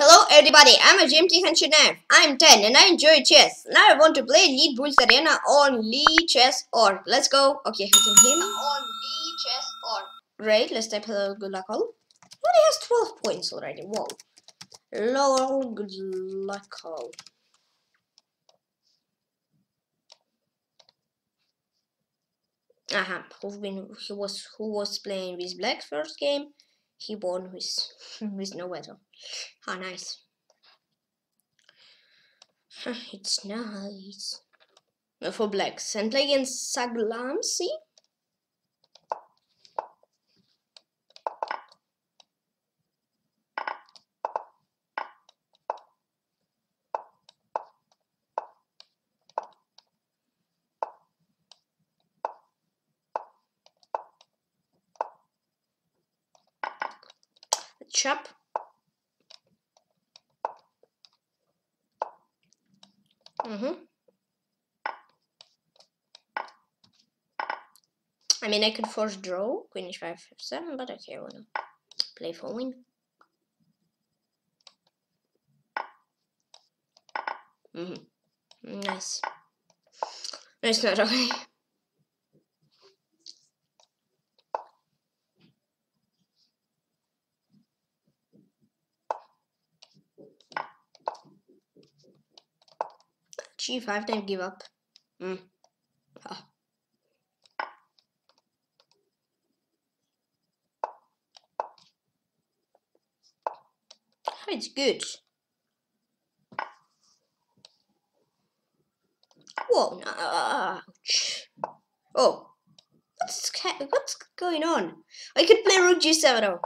Hello everybody, I'm a GMT Hanshinev. I'm 10 and I enjoy chess. Now I want to play Lead Bulls Arena on Lichess.org. Let's go. Okay, you can hear me? On Lead Chess Org. Great, let's type hello, good luck all. He has 12 points already. Whoa. Lol, good luck all. Aha, who been he was who was playing with black first game? He won with with no weather. How nice. it's nice. For blacks and play against Saglamsi. Chop. Mm-hmm. I mean, I could force draw, queen h5, f7, but okay, I wanna play for win. Mm-hmm. Nice. No, it's not okay. G5, then give up. Mm. Ah. It's good. Whoa, ouch. Oh, what's, what's going on? I could play rook g7 though.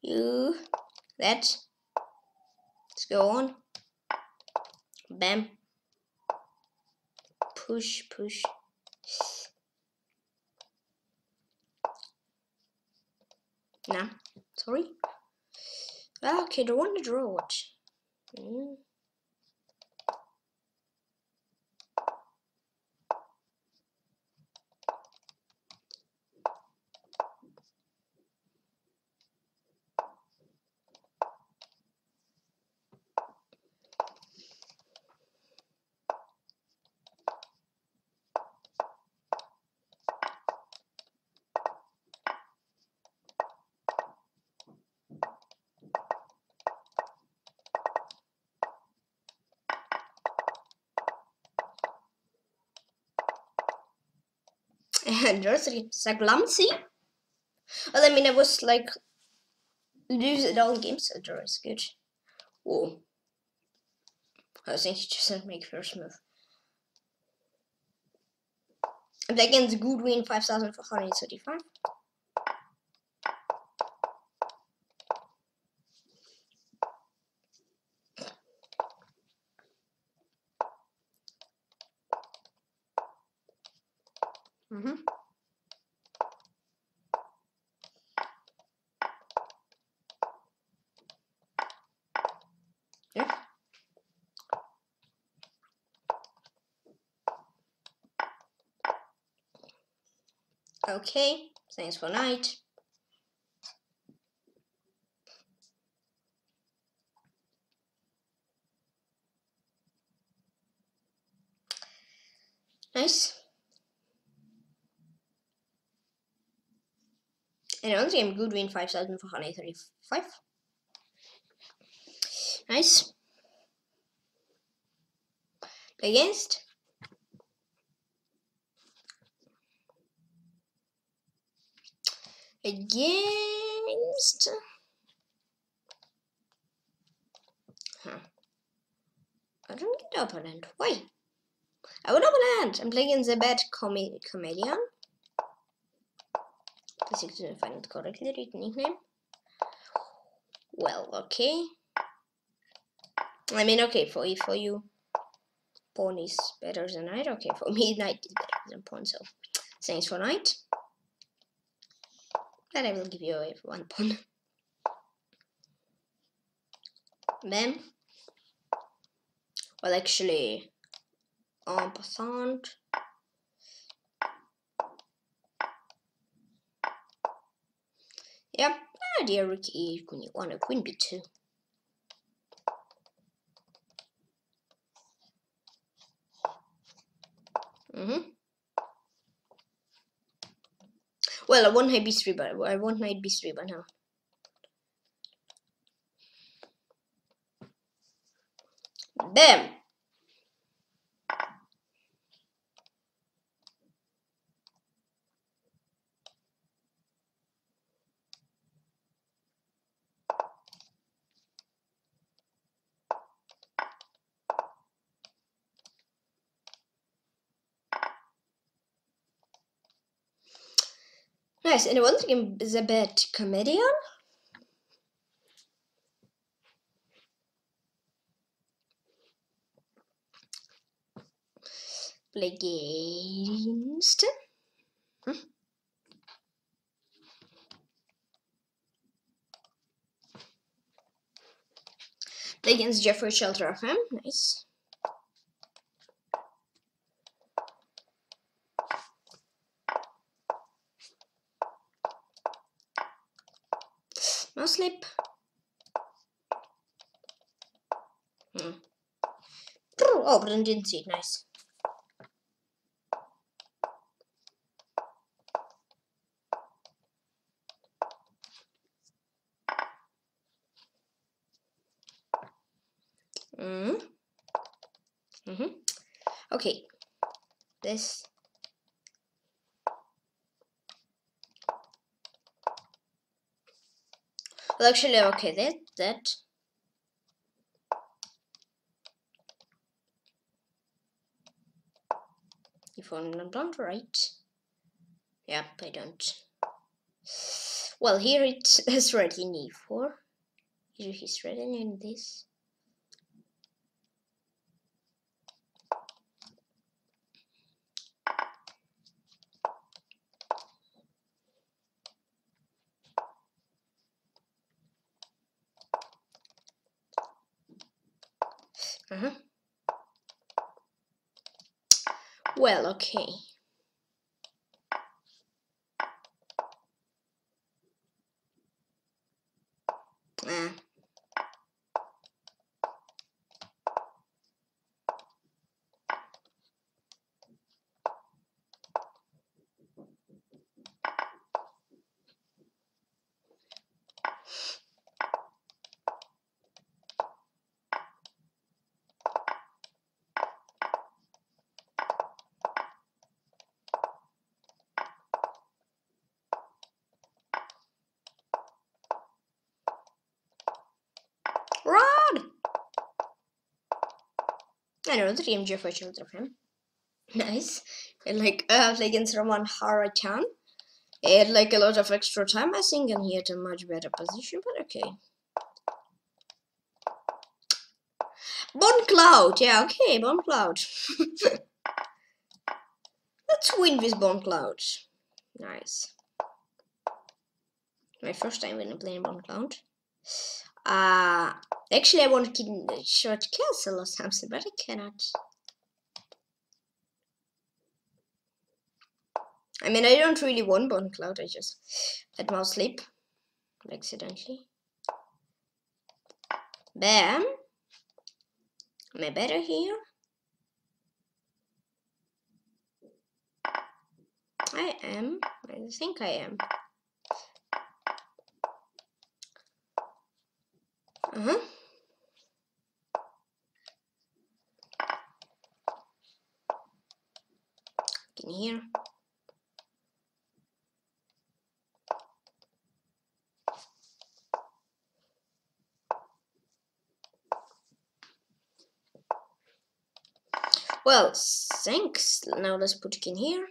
You, that. Let's go on. Bam. Push, push. Nah, sorry. Okay, the one to draw it. Mm. and there's like clumsy. Well, I mean, I was like lose it all game center is good. Whoa. I think he just didn't make first move. And against Goodwin 5435. Mm -hmm. Yeah. Okay, thanks for night. And only I'm good win 5435. Nice. Against. Against. Huh. I don't get opponent. Why? I would opponent. I'm playing in the bad com comedian. Please didn't find it correctly, read nickname. Well, okay. I mean, okay, for you, for you, pawn is better than knight. Okay, for me, knight is better than pawn. So, thanks for knight. Then I will give you away one pawn. Then, well, actually, en passant, Yep, ah, dear rook e, queen e1, or queen b2. Mm hmm Well, I want knight b3, but I want knight b3 by now. Bam! Nice, and once again, bit Comedian. Play against. Hmm? Play against Jeffrey Shelter of him. Nice. Sleep. Hmm. Oh, but I didn't see it. Nice. Mm. Mm Okay. This Well, actually, okay, that, that. If I'm not right. Yep, I don't. Well, here it is ready in e4. Here he's ready in this. Uh -huh. Well, okay. Ah. Run! I know the DMG for children of him. Nice. And like uh like in Roman Haratian. He had like a lot of extra time, I think, and he had a much better position, but okay. Bongcloud, yeah, okay, Bongcloud. Let's win with Bongcloud. Nice. My first time when I'm playing Bongcloud. Uh, actually, I want to short castle or something, but I cannot. I mean, I don't really want Bongcloud, I just let mouse sleep accidentally. Bam. Am I better here? I am. I think I am. Uh-huh. In here. Well, thanks. Now let's put it in here.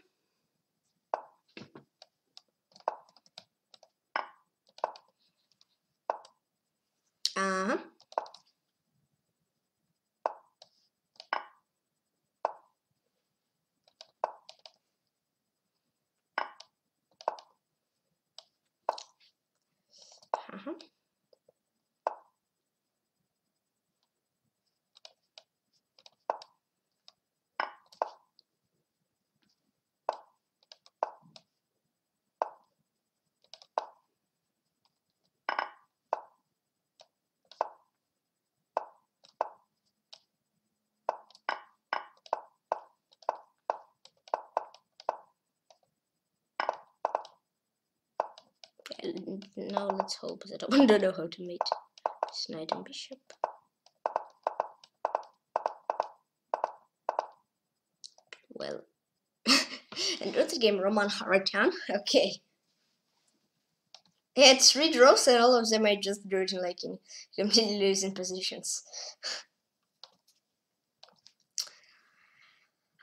Hope that I don't know how to mate knight and bishop. Well, and the game Roman Harakan. Okay. Yeah, it's three draws and all of them are just dirty, like in completely losing positions.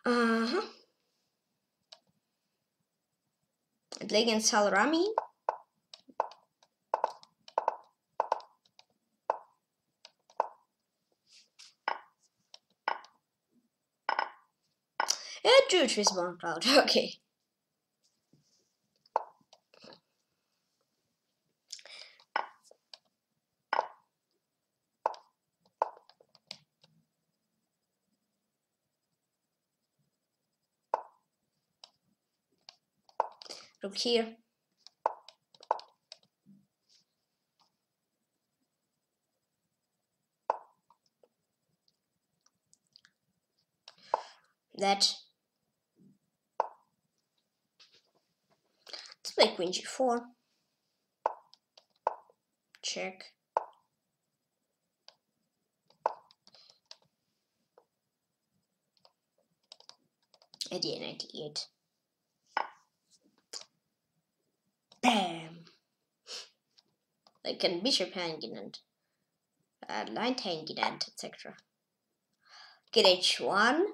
uh huh. I play against Salrami. With one cloud. Okay. Look here. That. Let's play queen g4. Check. Idea 98. Bam! Like a bishop hanging and uh, knight hanging and etc. Get h1.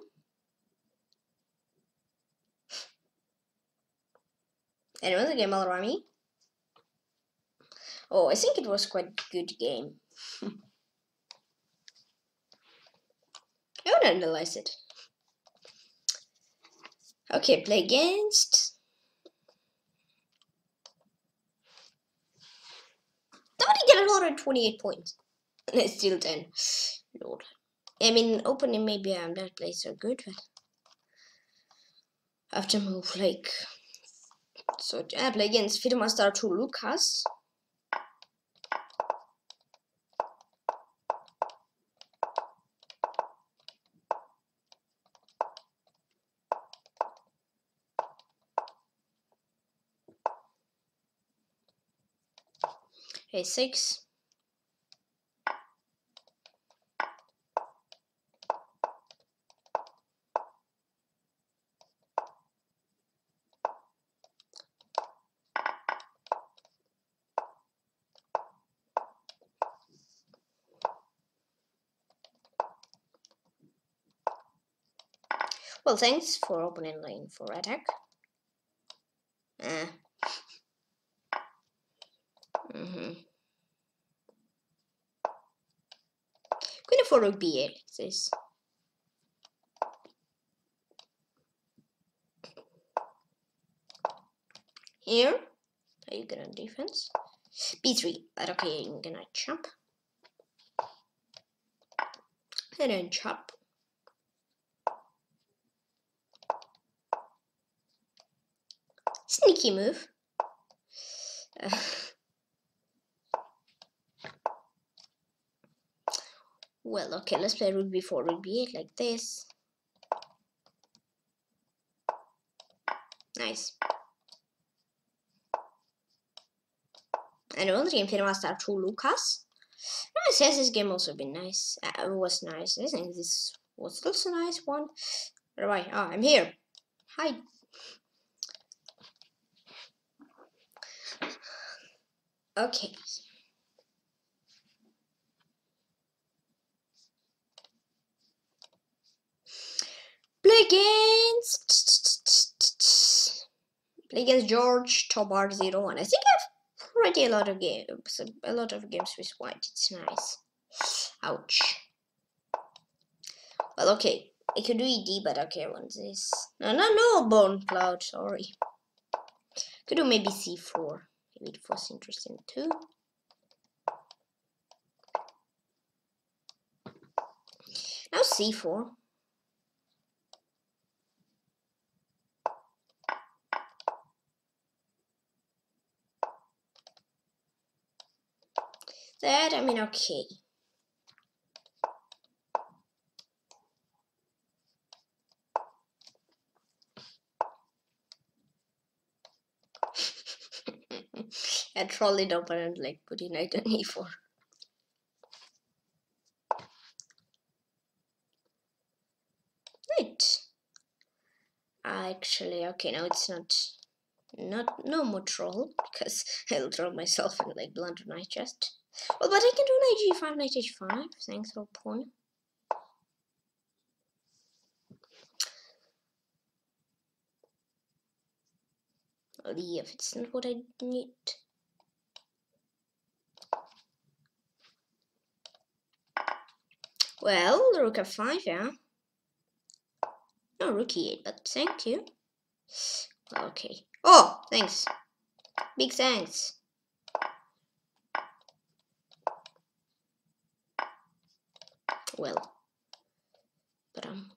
And was a game Al-Rami. Oh, I think it was quite a good game. I would analyze it. Okay, play against he get 128 points? And it's still 10. Lord. I mean, opening maybe I'm not play so good, but to move like. So I play against FIDE Master to Lucas. a6 Well, thanks for opening lane for attack. Eh. Mm -hmm. Queen for rook b8 this. Here, are you gonna defense? b3, but okay, I'm gonna jump. And then chop. Sneaky move. Well, okay, let's play rook b4, rook b8 like this. Nice. And only game film start to Lucas. Nice, yes, this game also been nice. Uh, it was nice. I think this was also a nice one. Right, I? Oh, I'm here. Hi. Okay. Play against play against George Tobar zero one. I think I've pretty a lot of games a lot of games with white. It's nice. Ouch. Well okay. I could do ED, but okay, want this. No no no Bongcloud, sorry. Could do maybe C4. It was interesting too. Now C4. That, I mean, okay. Troll it up and like put in knight on e4. Right. Actually, okay, now it's not not no more troll because I'll troll myself and like blunder knight just. Well, but I can do knight g5, knight h5. Thanks for pawn. Leave. If it's not what I need. Well, rook f5, yeah. No, rook e8, but thank you. Okay. Oh, thanks. Big thanks. Well, but um,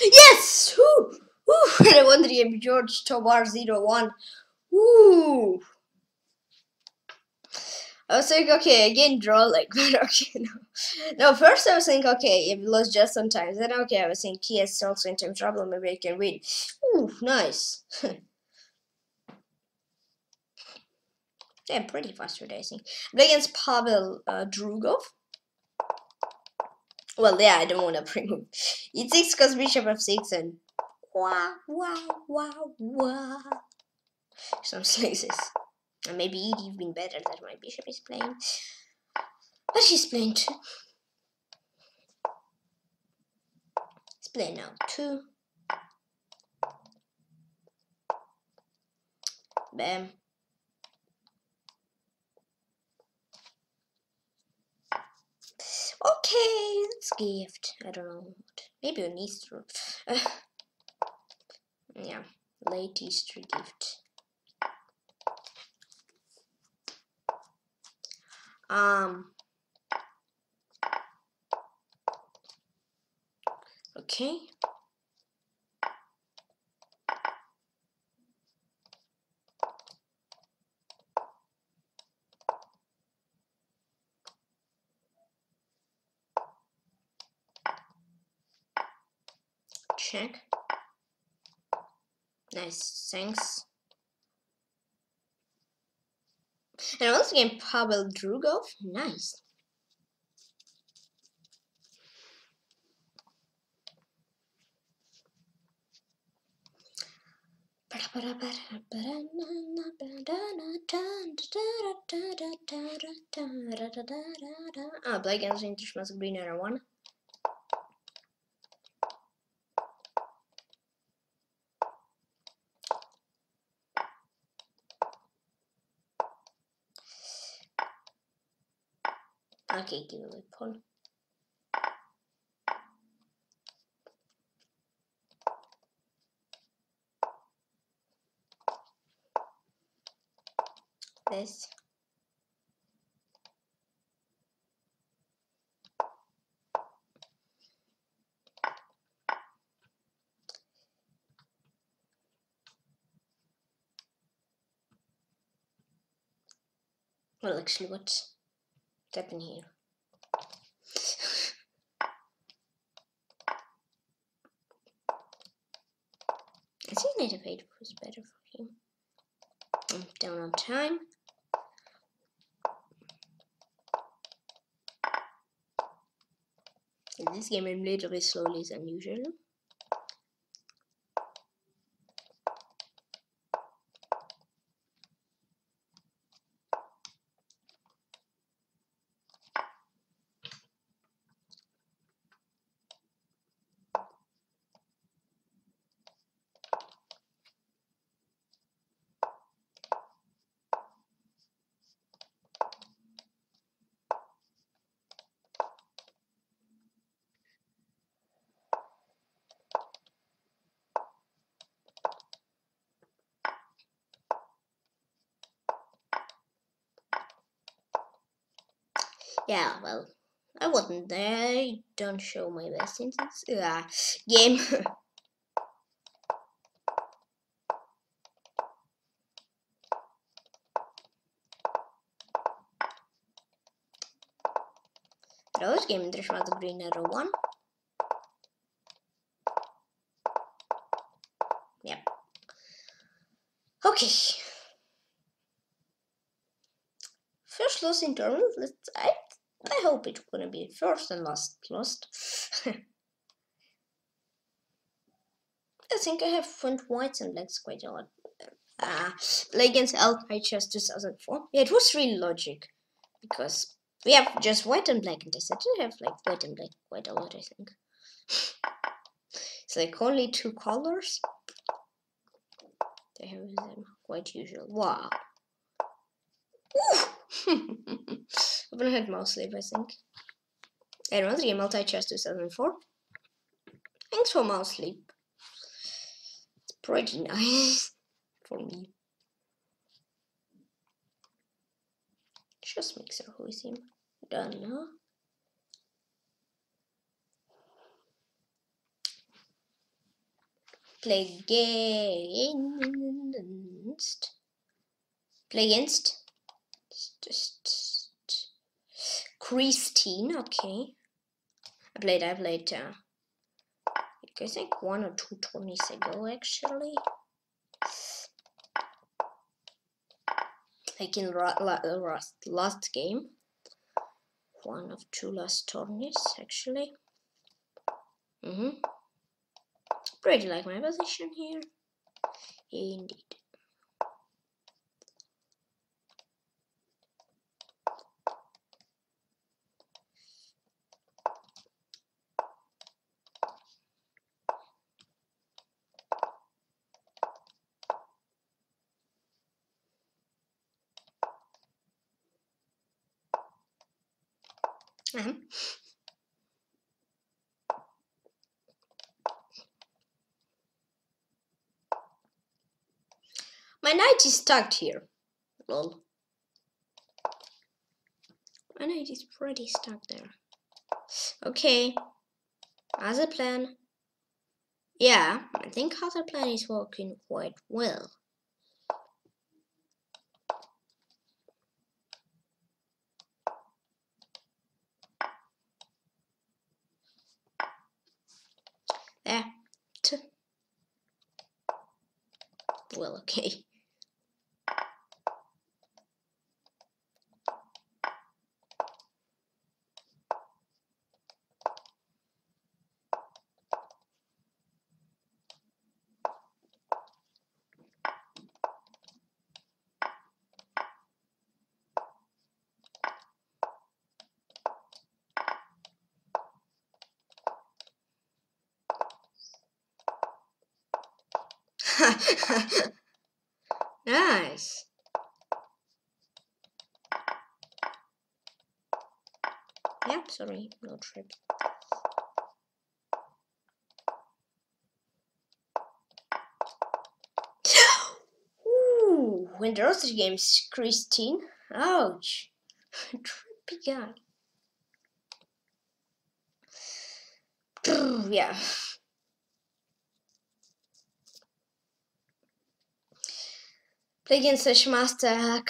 Yes! Woo! Game, George Tobar 01. Woo! I was like, okay, again, draw like, but okay, no. No, first I was thinking, okay, if we lost just sometimes, then okay, I was thinking, he also in time trouble, maybe I can win. Ooh, nice. yeah, pretty fast today, I think. Against Pavel uh, Drugov. Well, yeah, I don't want to pre-move. E6 because bishop f6 and wah, wah, wah, wah. Some slices. And maybe he'd been better that my bishop is playing. But he's playing too. He's playing now too. Bam. Okay, let's gift. I don't know. Maybe an Easter. Uh, yeah, late Easter gift. Um. Okay. Check. Nice, thanks. And once again, Pavel Drugov. Nice. Ah, Black Games Interest Green Arrow 1. Okay, give away pawn. This. Well, actually, what's happening here? I think knight f8 was better for him. I'm down on time. This game I'm literally slowly as unusual. Yeah, well, I wasn't there. I don't show my best in this uh, game. Rose game there's the green arrow one. Yep. Okay. First loss in tournament. Let's I hope it's gonna be first and last lost. I think I have went whites and blacks quite a lot. Uh, play against LHS 2004. Yeah, it was really logic because we have just white and black, and I said to have like white and black quite a lot, I think. it's like only two colors. They have them quite usual. Wow. I've been had mouse sleep, I think. Don't know, the multi chess 2004. Thanks for mouse sleep. It's pretty nice for me. Just mixer who is him? Don't know. Play against. Play against. Just Christine. Okay. I played. I played. Uh, I think one or two tourneys ago, actually. Like in last last game. One of two last tourneys, actually. Mm-hmm. Pretty like my position here. Indeed. Uh-huh. Is stuck here. Lol. My knight is pretty stuck there. Okay. A plan. Yeah, I think other plan is working quite well. There. Well, okay. nice. Yep, sorry, no trip. Ooh, when the other games, Christine. Ouch. Trippy guy. yeah. Play against Slash Master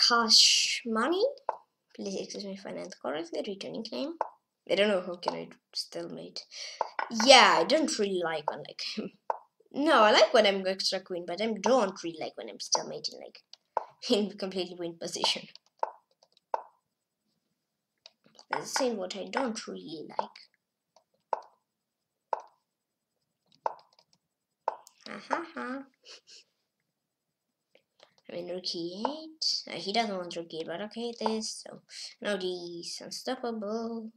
Money. Please excuse me if I not correctly. Returning claim. I don't know how can I still mate. Yeah, I don't really like when like No, I like when I'm extra queen, but I don't really like when I'm stalemating like in completely win position. That's saying what I don't really like. Ha ha ha. I mean, rook e8. Uh, he doesn't want rookie, but okay, this. So, now these unstoppable.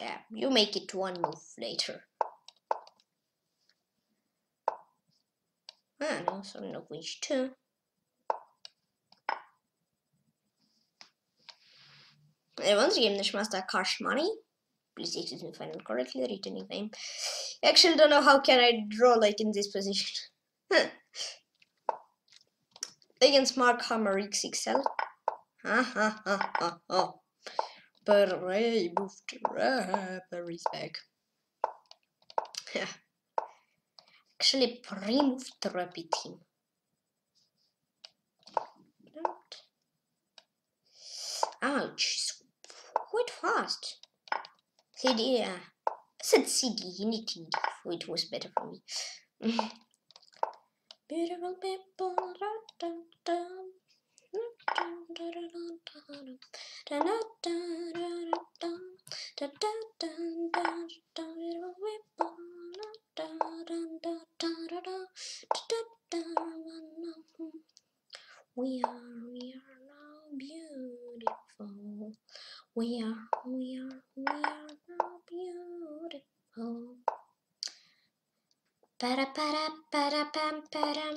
Yeah, you make it one move later. Ah, no, so no queen 2. I once game the master cash money. Please excuse me not correctly returning name. Actually, don't know how can I draw like in this position. against Mark Hammer XXL. Ha ha ha ha ha. Brave move trapper is back. Actually, pre-move trappy team. Ouch, quite fast. CD. I said CD, you need to it was better for me. Beautiful people, da, da, We are, we are now beautiful. We are, we are, we are now beautiful. Para para para pam para.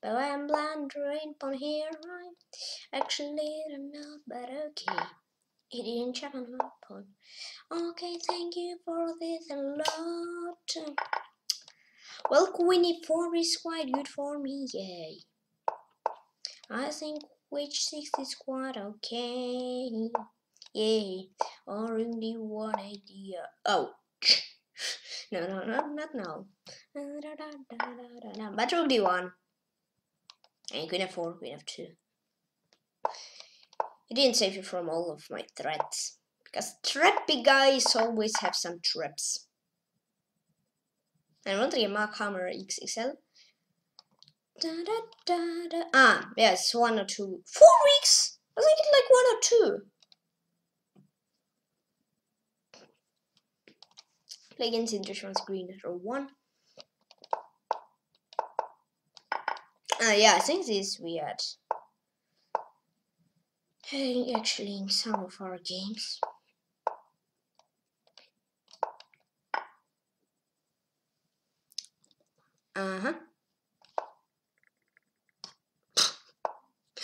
But I'm blind, rain on here, right? Actually, I don't know, but okay. It didn't check on my phone. Okay, thank you for this a lot. Well, queen e4 is quite good for me, yay. I think which 6 is quite okay. Yay. Only one idea. Oh. no, no, no, not now. No, but only one. And queen f4, queen f2. It didn't save you from all of my threats. Because trappy guys always have some traps. I'm wondering Mark Hammer XXL. Da, da, da, da. Ah, yes, one or two. Four weeks? I think it's like one or two. Play against Interest Green or one. Uh, yeah, I think this is weird. Actually, in some of our games. Uh-huh.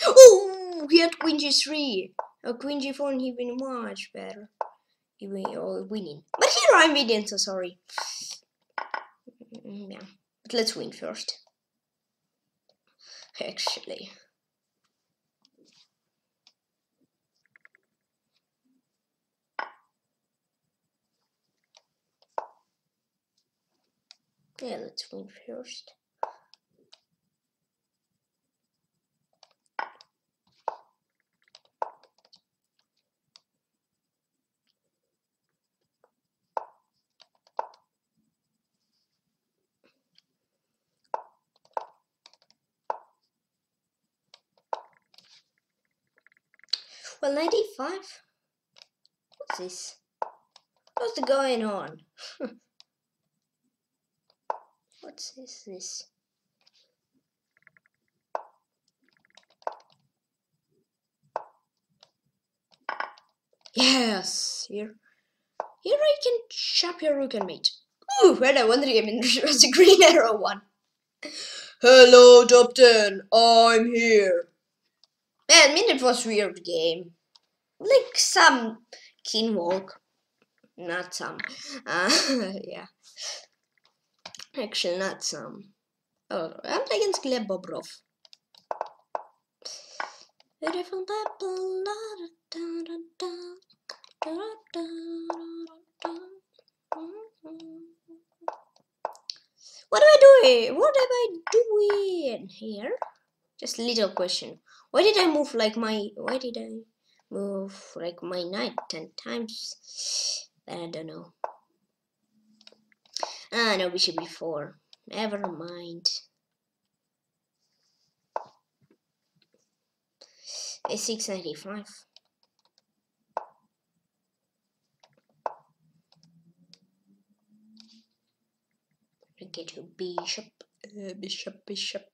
Oh, he had queen g3. A queen g4 and he been much better. He win, oh, winning. But here I'm winning, so sorry. Mm, yeah, but let's win first actually. Yeah, let's win first. Well, 95? What's this? What's going on? What's this? This? Yes, here. Here I can chop your rook and mate. Ooh, when I wonder I mean, it was a green arrow one. Hello, top 10. I'm here. I mean, it was weird game. Like some walk, Not some. Uh, yeah. Actually, not some. Oh, I'm playing against Gleb Bobrov. Beautiful people. What am I doing? What am I doing here? Just little question. Why did I move like my... Why did I move like my knight 10 times? I don't know. Ah, no, bishop b4. Never mind. A695. Get your bishop, uh, bishop, bishop,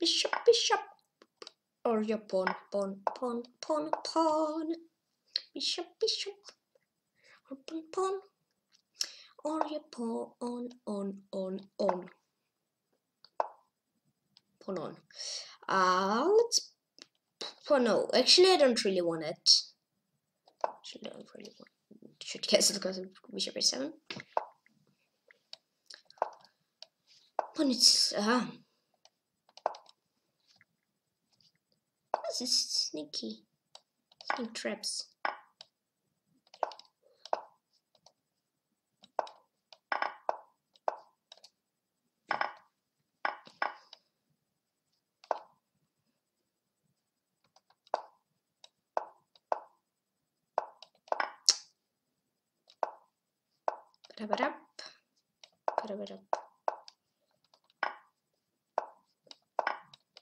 bishop, bishop or your pawn, pawn, pawn, pawn, pawn, bishop, bishop, or pawn, pawn, or your pawn, on, on, on, on, pawn on. Uh, let's, oh no, actually I don't really want it. Actually, I don't really want should guess it because of bishop a7. But it's, uh, This is sneaky. Sneak traps. Up. Up.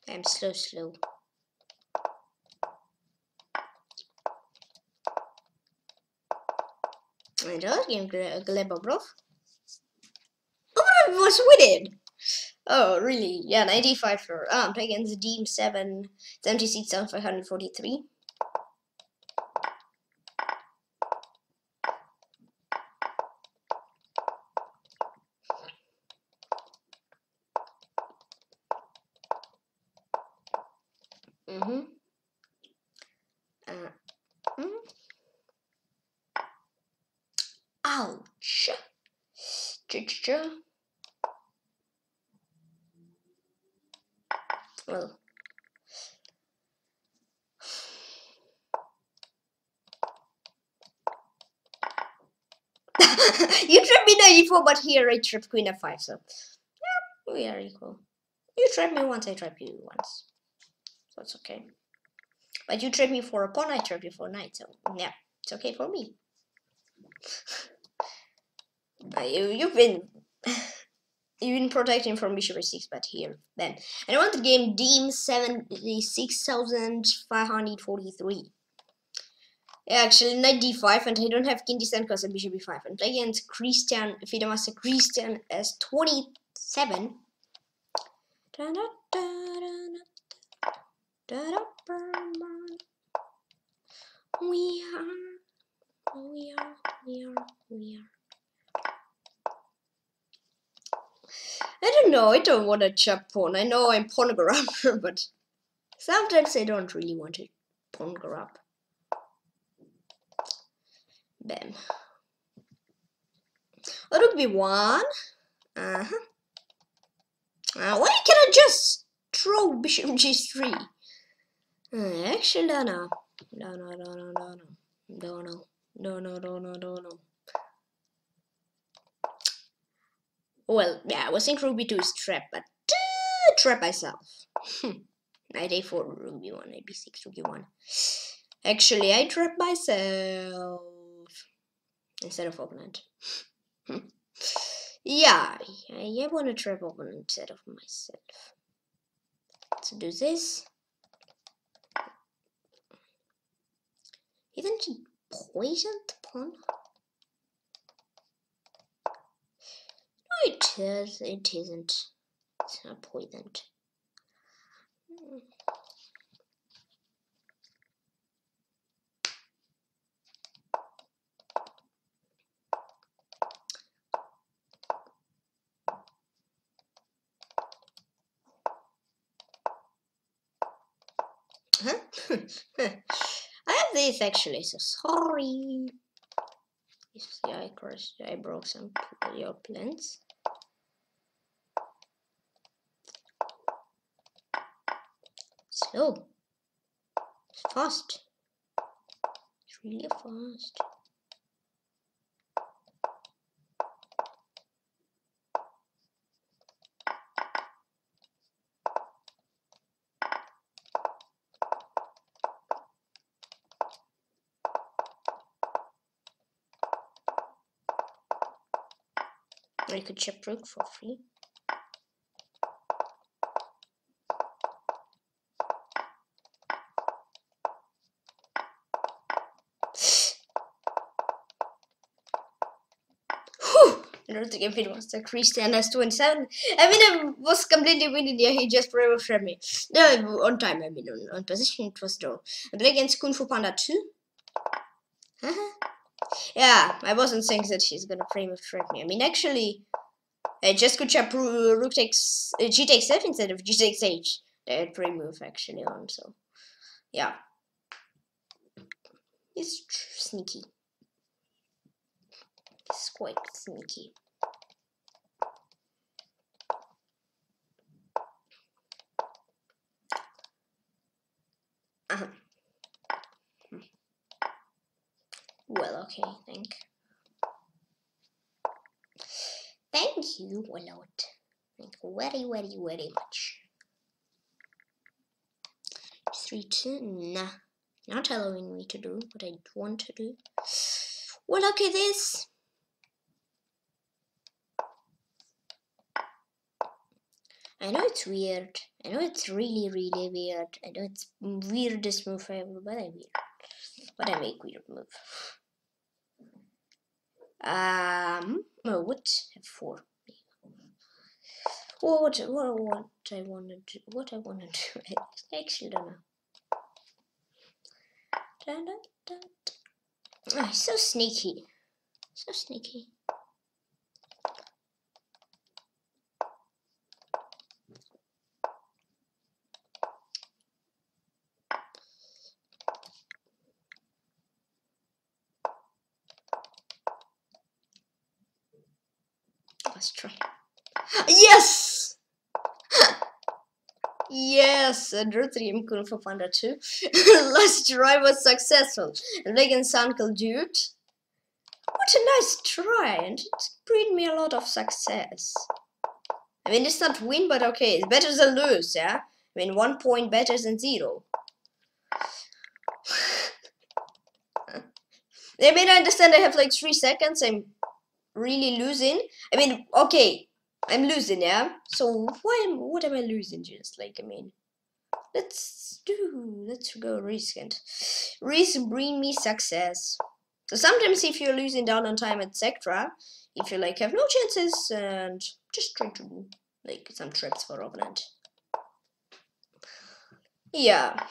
I'm slow, slow. Uh, Obrov oh, was winning! Oh, really? Yeah, 95 for um, Armed against Deem 7, 70 seats down tripped me 94, but here I trip queen f5, so yeah, we are equal. You tripped me once, I tripped you once. So it's okay. But you trade me for a pawn, I trade you for a knight, so yeah, it's okay for me. you, you've been you've been protecting from bishop a6, but here then. And I want the game Deem 76,543. Actually knight d5 and I don't have king d7 because of bishop b5 and play against Christian FIDE Master Christian as 27. Da -da -da we are, we are, we are, we are. I don't know, I don't want to chop pawn. I know I'm pawn but sometimes I don't really want to pawn grab. Bam. Rook b1. Uh huh. Uh, why can I just throw bishop g3? Uh, actually, don't know. Don't know, don't know, don't know. Don't know. Don't know, don't know. Well, yeah, I was think rook b2 is trap, but uh, trap myself. Hmm. Knight a4, rook one, knight b6, rook one. Actually, I trap myself instead of opponent. Hmm. yeah, I, I want to trap opponent instead of myself. Let's do this. Isn't she poisoned pawn? No, it is. It isn't. It's not poisoned. Huh? this actually, so sorry. Yeah, I crushed, I broke some your plants. Slow. Fast. It's really fast. I rook for free. in order to get paid was the Christian S27. I mean, I was completely winning there. He just revolutionized me. No, on time, I mean, on, on position, it was draw. I against Kung Fu Panda 2. Yeah, I wasn't saying that she's gonna frame trap me. I mean, actually, I just could chop rook takes uh, g takes f instead of g takes h. That frame move actually on. So, yeah, it's sneaky. It's quite sneaky. Uh -huh. Well, okay, thank. Thank you a lot. Like very, very, very much. Return. Nah. Not allowing me to do what I want to do. Well, okay, this. I know it's weird. I know it's really, really weird. I know it's weirdest move ever, but I weird. But I make weird move. Um oh, what? F4. What, what, what I wanna do, what I wanna do, I actually don't know. Dun, dun, dun. Oh, so sneaky. So sneaky. Let's try. Yes! And Rutrium couldn't find that too. Last try was successful. And Vegan's uncle dude. What a nice try, and it brought me a lot of success. I mean, it's not win, but okay, it's better than lose, yeah? I mean, one point better than zero. I mean, I understand I have like three seconds. I'm really losing. I mean, okay, I'm losing, yeah. So why am what am I losing? Just like I mean, let's do let's go risk and risk bring me success. So sometimes if you're losing down on time, etc., if you like have no chances and just try to like some traps for opponent. Yeah,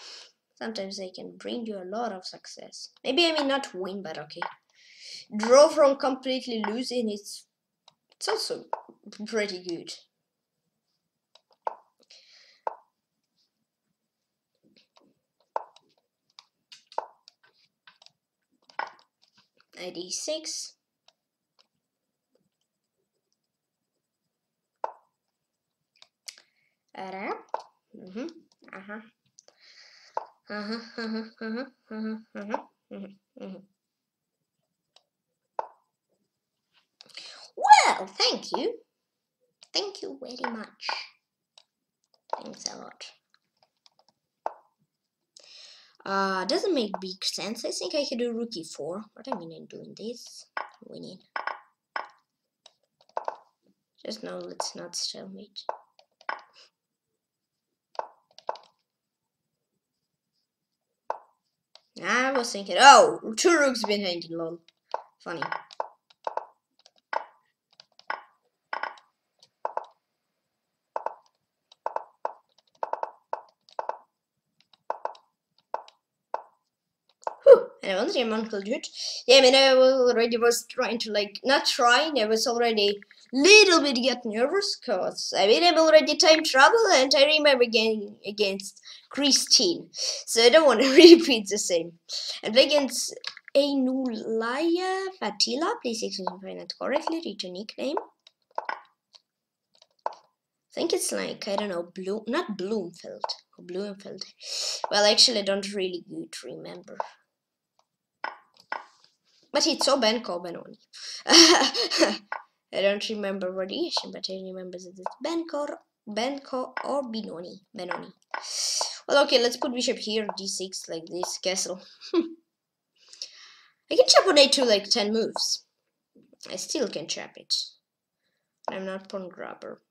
sometimes they can bring you a lot of success. Maybe I mean not win, but okay draw from completely losing it's it's also pretty good. 86 Ara. Mhm. Aha. Well, thank you. Thank you very much. Thanks a lot. Uh, doesn't make big sense. I think I could do rook e4. What I mean in doing this? Winning. Just know let's not stalemate. I was thinking, oh, two rooks behind, lol. Funny. I wanted Uncle Dude. Yeah, I mean, I already was trying to, like, not trying, I was already little bit get nervous, because, I mean, I'm already time trouble, and I remember getting against Christine, so I don't want to repeat the same. And against Enulaya Fatila, please explain it correctly, read your nickname. I think it's like, I don't know, Bloom, not Bloomfield, Bloomfield. Well, actually, I don't really good remember. But it's so Benko Benoni. I don't remember variation, but I remember that it's Benko, Benko or Benoni. Benoni. Well, okay, let's put bishop here, d6, like this castle. I can chop on a2 like 10 moves. I still can chop it. I'm not pawn grabber.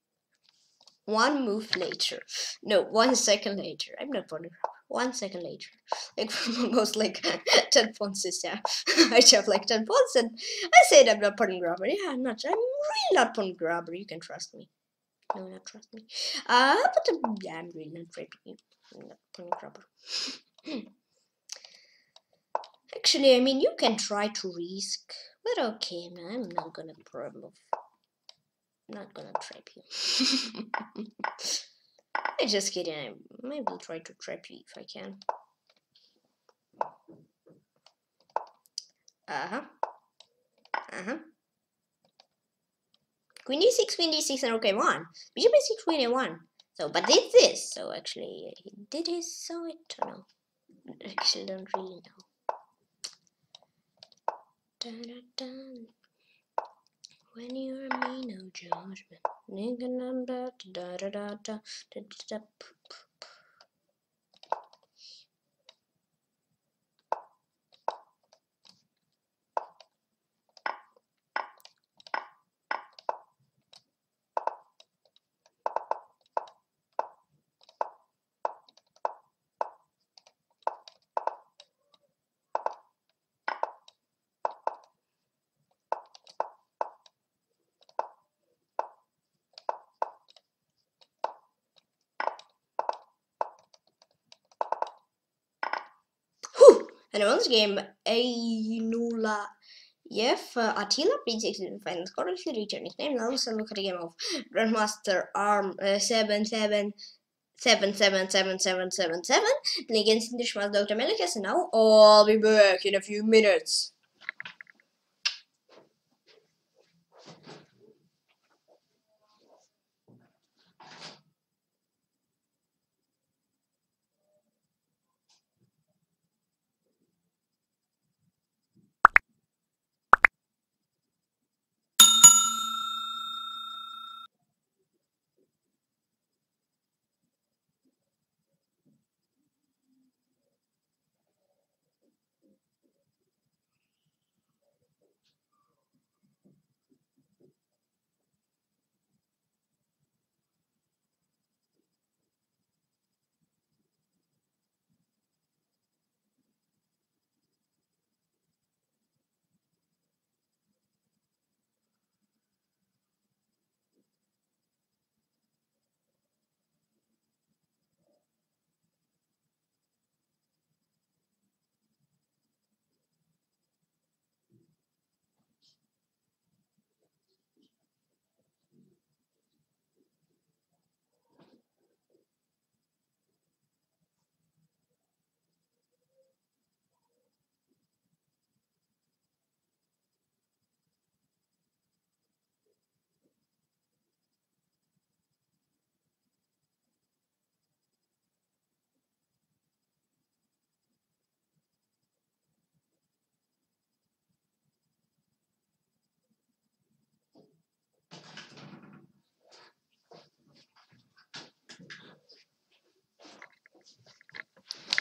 One move later. No, one second later. I'm not pawn grabber one second later. Like almost like 10 pawns yeah. I have like 10 pawns and I said I'm not putting grabber. Yeah, I'm not. I'm really not putting grabber. You can trust me. No, not trust me. Uh, but um, yeah, I'm really not. I'm not putting grabber. Actually, I mean, you can try to risk. But okay, I'm not gonna probe. Not gonna trap you. I'm just kidding. I maybe try to trap you if I can. Uh-huh. Uh-huh. Queen d6, queen d6, and rook a1. Bishop a6, queen a1. So, but did this. So, actually, he did he so it or no? I actually don't really know. Dun, dun, dun. When you me, no judgment. Nigga, I'm da da da da da da da. And in this game, Ainula Yef uh, Attila B6 in finals currently reaching nickname. Now let's look at the game of Grandmaster Arm uh, 7 7 seven seven seven seven seven seven playing against English Dr. Melikas and now I'll be back in a few minutes.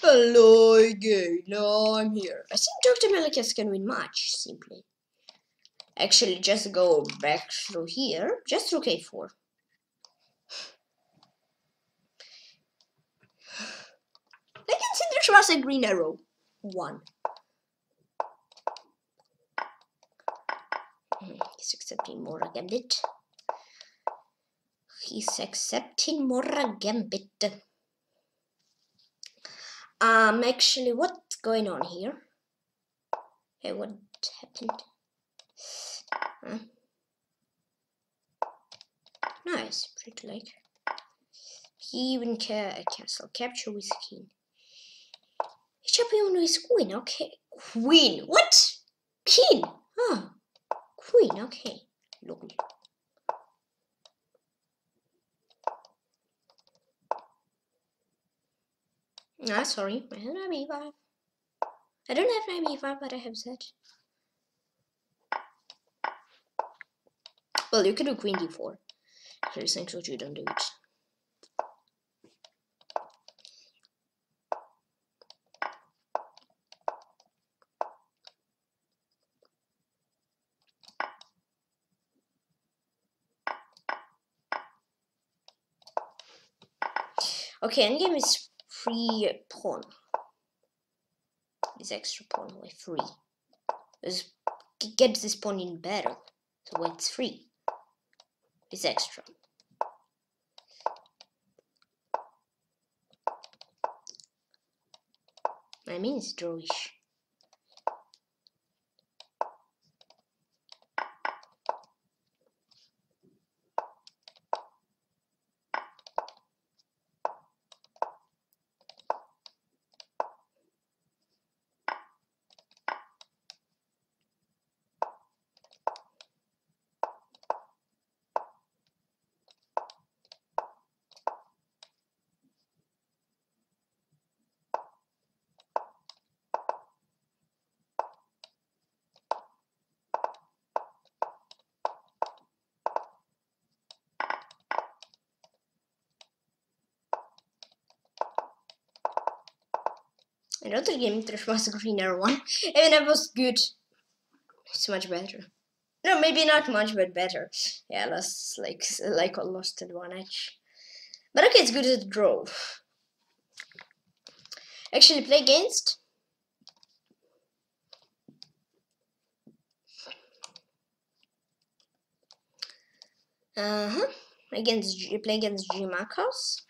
Hello again, now I'm here. I think Dr. Melikas can win match, simply. Actually, just go back through here, just through K4. I can see there was a green arrow. One. Hmm, he's accepting more gambit. He's accepting more gambit. Um, actually, what's going on here? Hey, what happened? Huh? Nice, pretty like. He even ca castle capture with king. Champion with queen, okay. Queen, what? King, oh, queen, okay. Lovely. Ah, sorry, I don't have e5. I don't have knight e5, but I have z. Well, you could do queen d4. Here's thanks what you don't do it. Okay, endgame is free pawn. This extra pawn away free. Let's get this pawn in battle. So it's free. It's extra. I mean it's drawish. Another game a greener one, and it was good. It's much better. No, maybe not much, but better. Yeah, less like like a lost advantage. But okay, it's good as a draw. Actually, play against. Uh huh. Against play against G Marcos.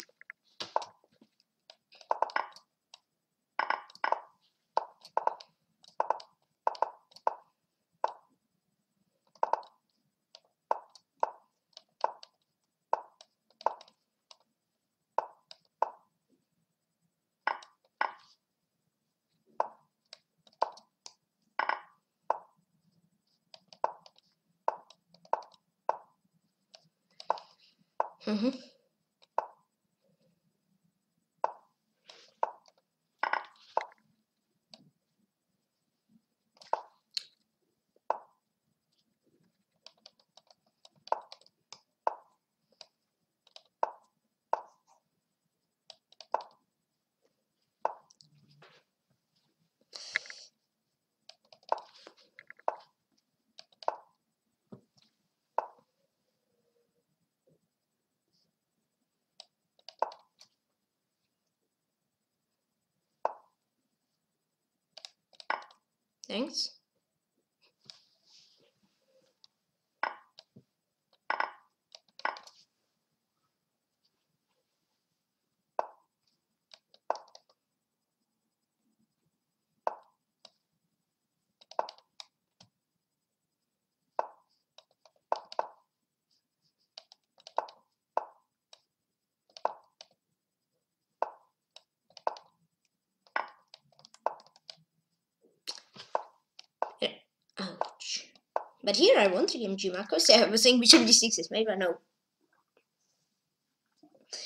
But here I want to give G Marcos. I was saying bishop d6 is maybe I know.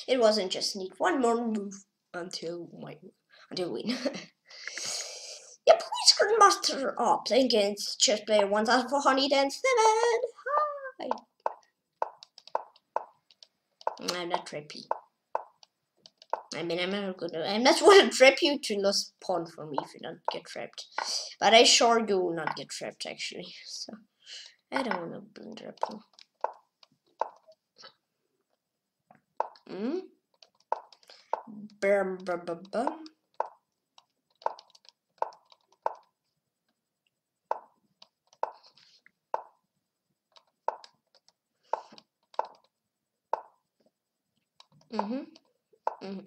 It wasn't just need one more move until my until win. yep, who's Grandmaster playing against chess player 1407. Hi. I'm not trippy. I mean, I'm not good. I'm not to trap you to lose pawn for me if you don't get trapped. But I sure do not get trapped, actually. So, I don't want to blunder a pawn. Hmm? Bum, bum, bum, bum. Mm-hmm. Mm-hmm.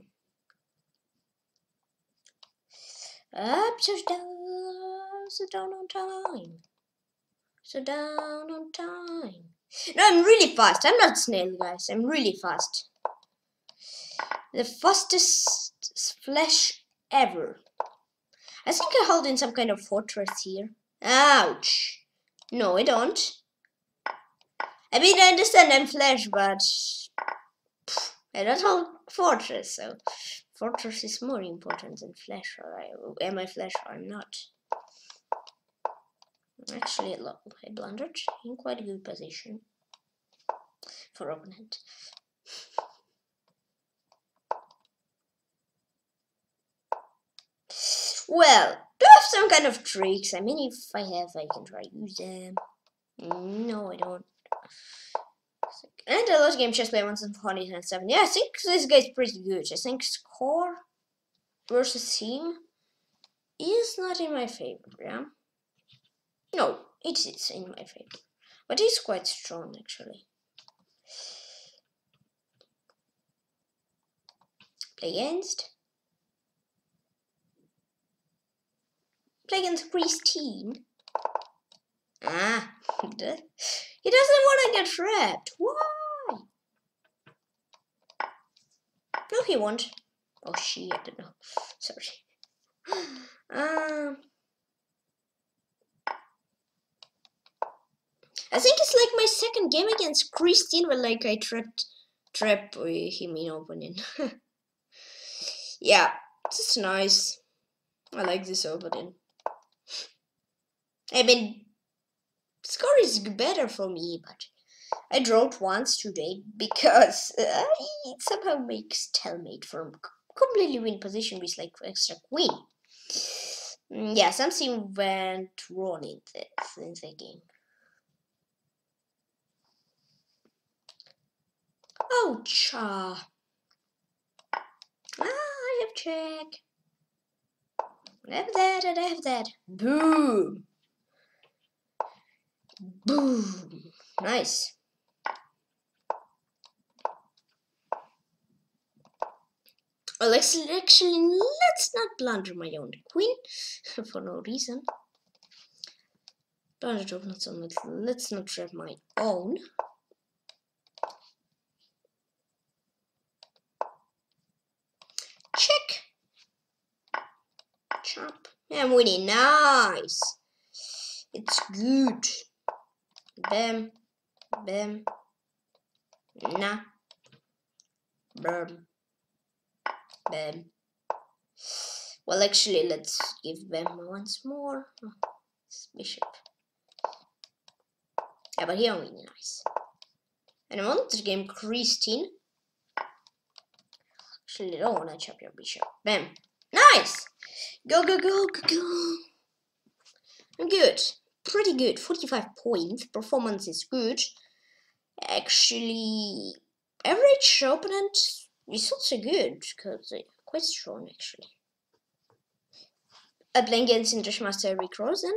Up, so down, so down on time. So down on time. No, I'm really fast. I'm not snail, guys. I'm really fast. The fastest flash ever. I think I hold in some kind of fortress here. Ouch. No, I don't. I mean, I understand I'm flash, but I don't hold fortress, so Fortress is more important than Flash, or I, am I Flash or not? Actually, I blundered in quite a good position for opponent. Well, do I have some kind of tricks? I mean, if I have, I can try use them. No, I don't. And I lost game chess in 407. Yeah, I think this guy's pretty good. I think score versus team is not in my favor, yeah? No, it is in my favor. But he's quite strong, actually. Play against. Play against Christine. Ah, he doesn't want to get trapped. Why? No, he won't. Oh, she, I don't know. Sorry. Um, I think it's like my second game against Christine, where like I trapped, trap him in opening. yeah, is nice. I like this opening. I mean, score is better for me, but I drawed once today because uh, it somehow makes stalemate from completely win position with like extra queen. Mm, yeah, something went wrong in this in the game. Oh, cha. Ah, I have check. I have that, and I have that. Boom. Boom. Nice. Well, actually, let's not blunder my own queen for no reason. Blunder drop not so much. Let's not trap my own. Check. Chop. I'm winning. Nice. It's good. Bam. Bam. Nah. Bam. Bam. Well, actually, let's give Bam once more. Oh, bishop. Yeah, but here really nice. And I want to game Christine. Actually, I don't want to chop your bishop. Bam. Nice! Go, go, go, go, go. Good. Pretty good. 45 points. Performance is good. Actually, average opponent is also good because they're quite strong actually. I'm playing against Master Rick Rosen.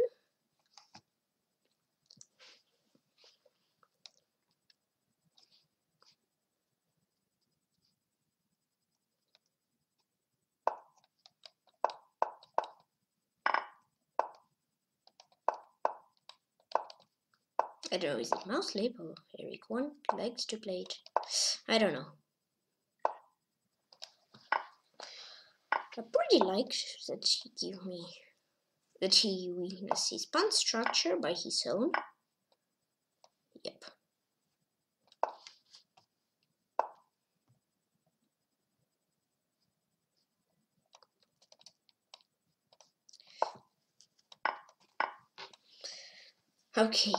I don't know, is it mouse lip or Eric one likes to play it? I don't know. I pretty like that he give me that he witness his pawn structure by his own. Yep. Okay.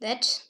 That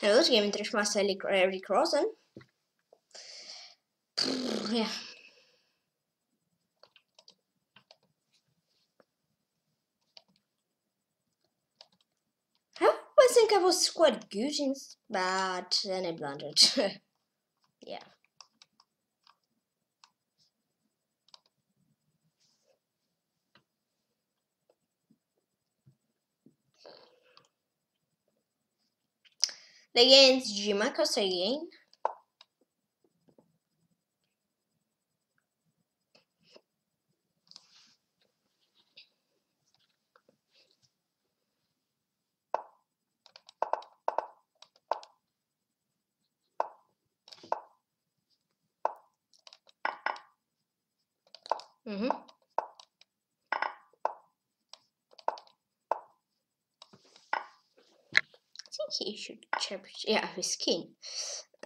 Hello, game Trish Master Rick Rosen. yeah. I think I was quite good, but then I blundered. yeah. Against Jimakos again. Mm-hmm. think he should change yeah his skin.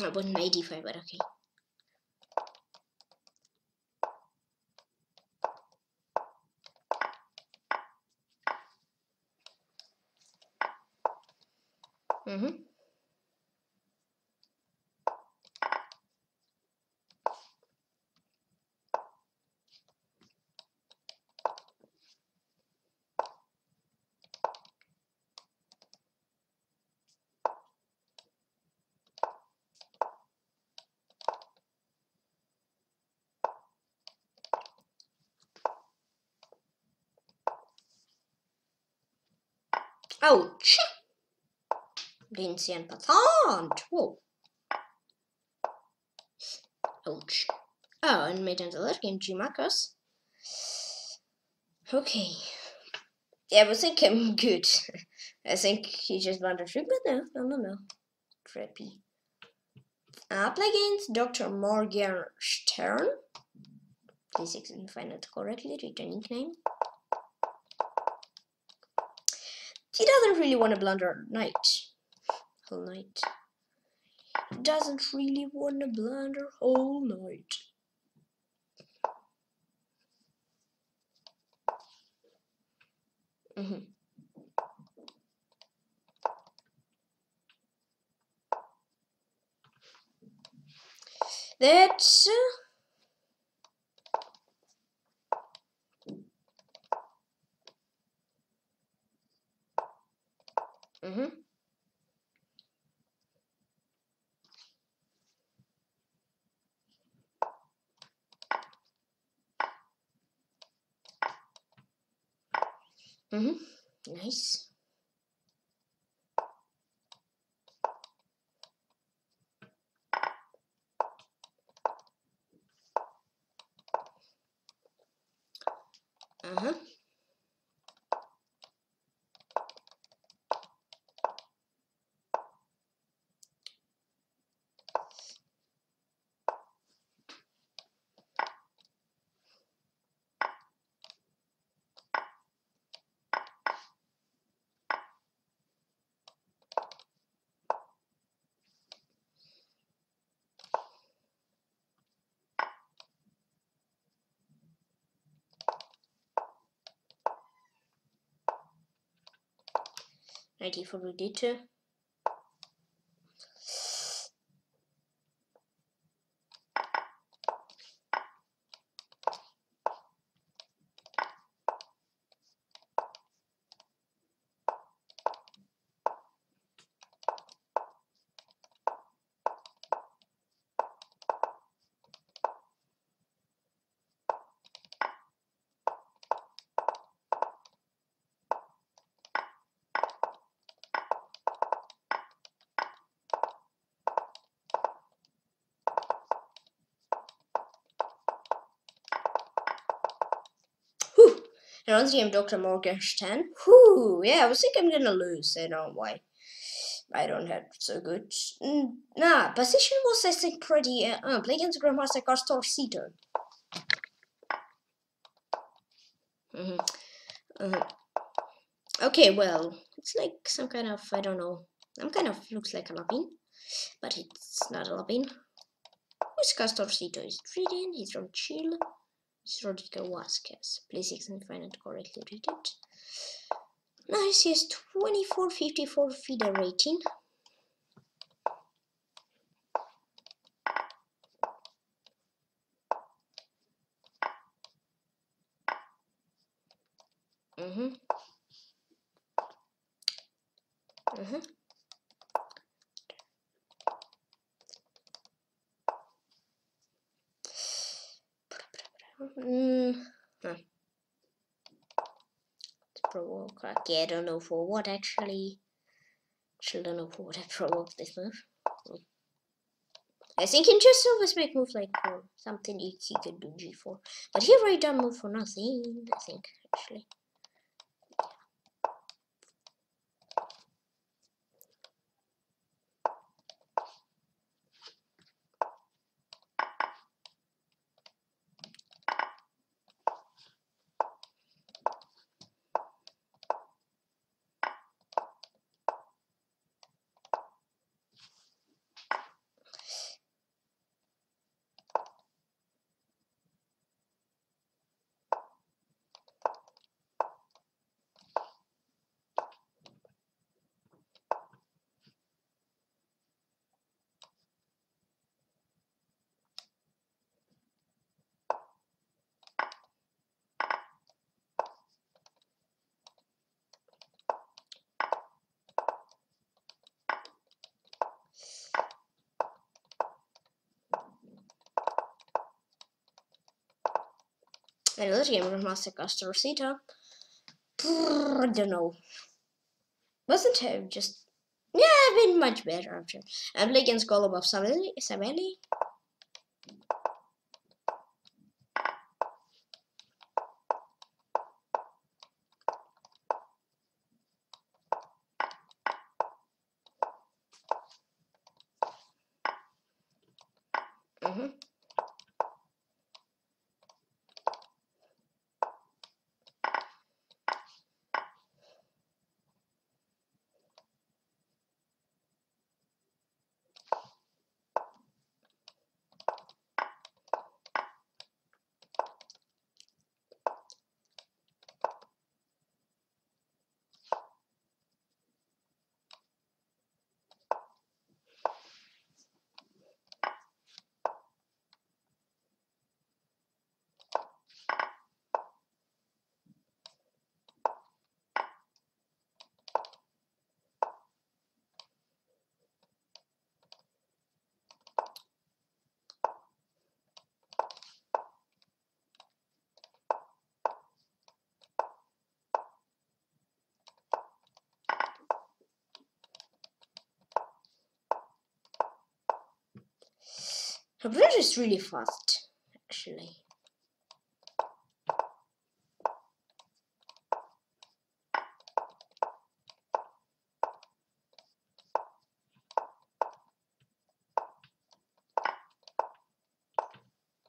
I wasn't 85, but okay. Mm-hmm. Ouch! Lindsay and Pathant. Whoa. Ouch. Oh, and made an alert game, G Marcus. Okay. Yeah, I think I'm good. I think he just wandered through, but no, no, no, no. Trippy. Uh, play against Dr. Morgan Stern. Please find it correctly, the nickname. He doesn't really want to blunder night. Whole night. He doesn't really want to blunder whole night. Mm -hmm. That's Mm-hmm. Mm-hmm. Nice. Uh-huh. Ready for editor. And on the game, Dr. Morgenstern. Whew, yeah, I was thinking I'm gonna lose. I don't know why. I don't have so good. Mm, nah, position was, I think, pretty. Uh, uh, play against Grandmaster Castor Seater. Mm -hmm. uh. Okay, well, it's like some kind of, I don't know. Some kind of looks like a lapin, but it's not a lapin. Who's Castor Seater? Is reading? He's from Chile. It's Rodrigo Vasquez. Please examine it correctly read it. Nice, he has 2454 FIDE rating. Mm-hmm. Mm-hmm. Mm, huh. Okay, I don't know for what actually. Actually, don't know for what I provoked this move. I think in just always make move like for something he could do G4. But he already done move for nothing, I think, actually. Another game of Master Costa Rosita. I don't know. Wasn't it just. Yeah, I've been much better option. I play against Golub of Savelli. Her brother is really fast, actually.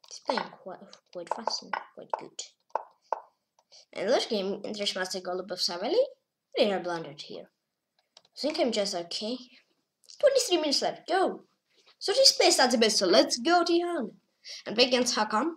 It's playing quite, quite fast and quite good. And this game, Intermaster Golub of Savelli, they are blundered here. I think I'm just okay. 23 minutes left, go! So this place starts a bit, so let's go to Tihan. And play against Hakam.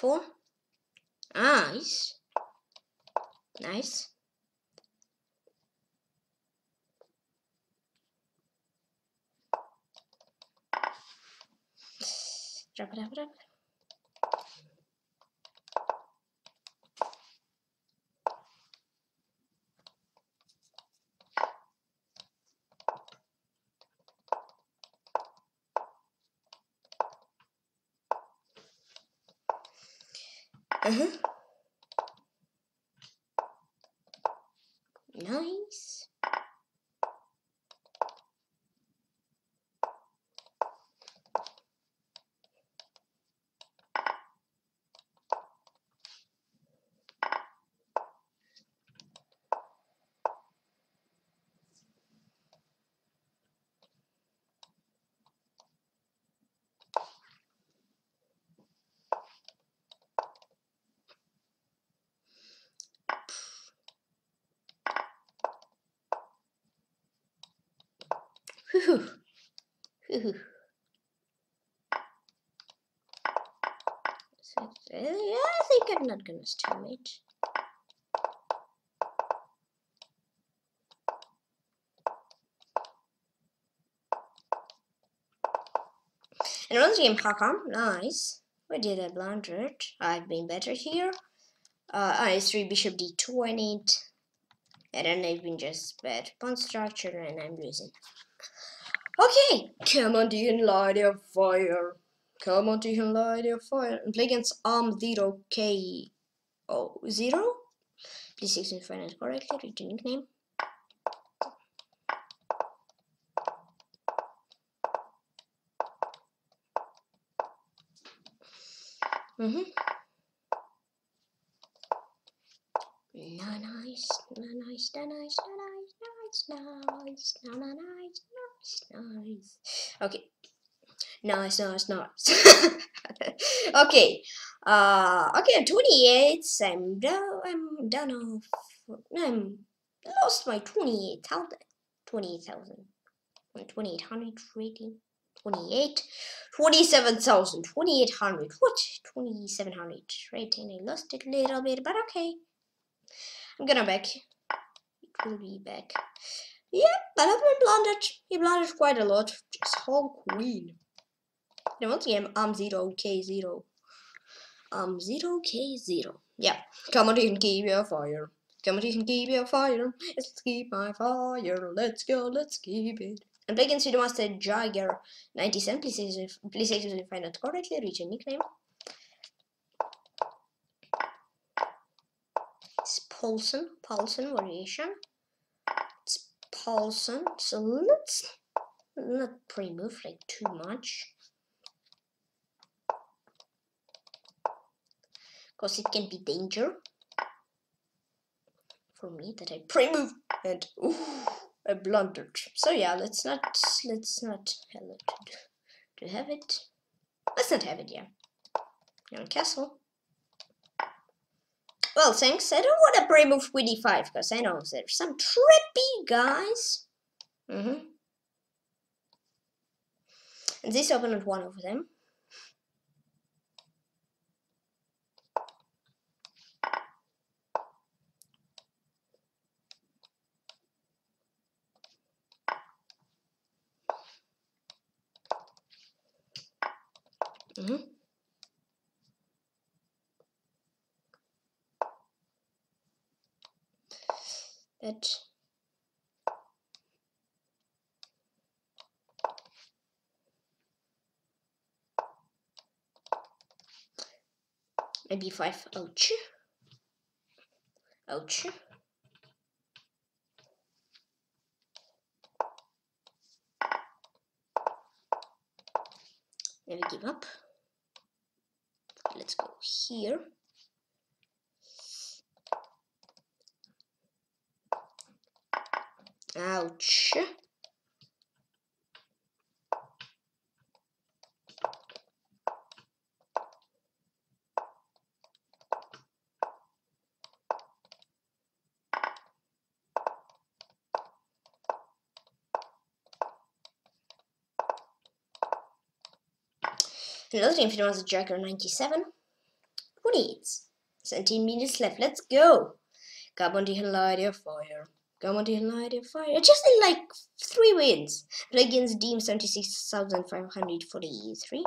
G4. Nice. Nice. Drop it, drop it, drop it. Uh-huh. Nice. Whew. Whew. Yeah, I think I'm not gonna stimulate. And once again, Hakam, nice. We did a blunder. I've been better here. Uh, I 3 bishop d20. And then I've been just bad pawn structure and I'm losing. Okay, come on, Deacon, light your fire. Come on, Deacon, light your fire. And play against Arm Zero K. Oh, zero? Please explain finance correctly. Read the nickname. Mm-hmm. Nice, nice, nice, nice, nice, nice, no, nice, nice, nice. Okay. Nice, nice, nice. okay. Uh, okay, 28. I'm down. I'm down off. I'm lost my 28,000. 28,000. 2800 rating. 28. 27,000. 2800. What? 2700 rating. I lost it a little bit, but okay. I'm gonna back. It will be back. Yep, but I've blundered. He blundered quite a lot. Just whole queen. Then once again, I'm 0k0. I'm 0k0. Yeah, come on, you can keep your fire. Come on, you can keep your fire. Let's keep my fire. Let's go, let's keep it. And play against the Master Jagger 97. Please if, please if find it correctly. Reach a nickname. It's Paulsen. Paulsen variation. It's Paulsen. So let's not pre-move like too much. Because it can be danger for me that I pre-move and ooh, I blundered. So yeah, let's not let's not it to have it. Let's not have it, yeah. Now castle. Well, thanks. I don't want to play move with e5 because I know there's some trippy guys. Mm-hmm. And this opponent one of them. Mm That maybe five. Ouch. Ouch. Never give up let's go here ouch Another team for was a Jagger 97. 28. 17 minutes left. Let's go. Come on, dear Come on, dear light your fire. Just in like three wins. Against Deem 76,543.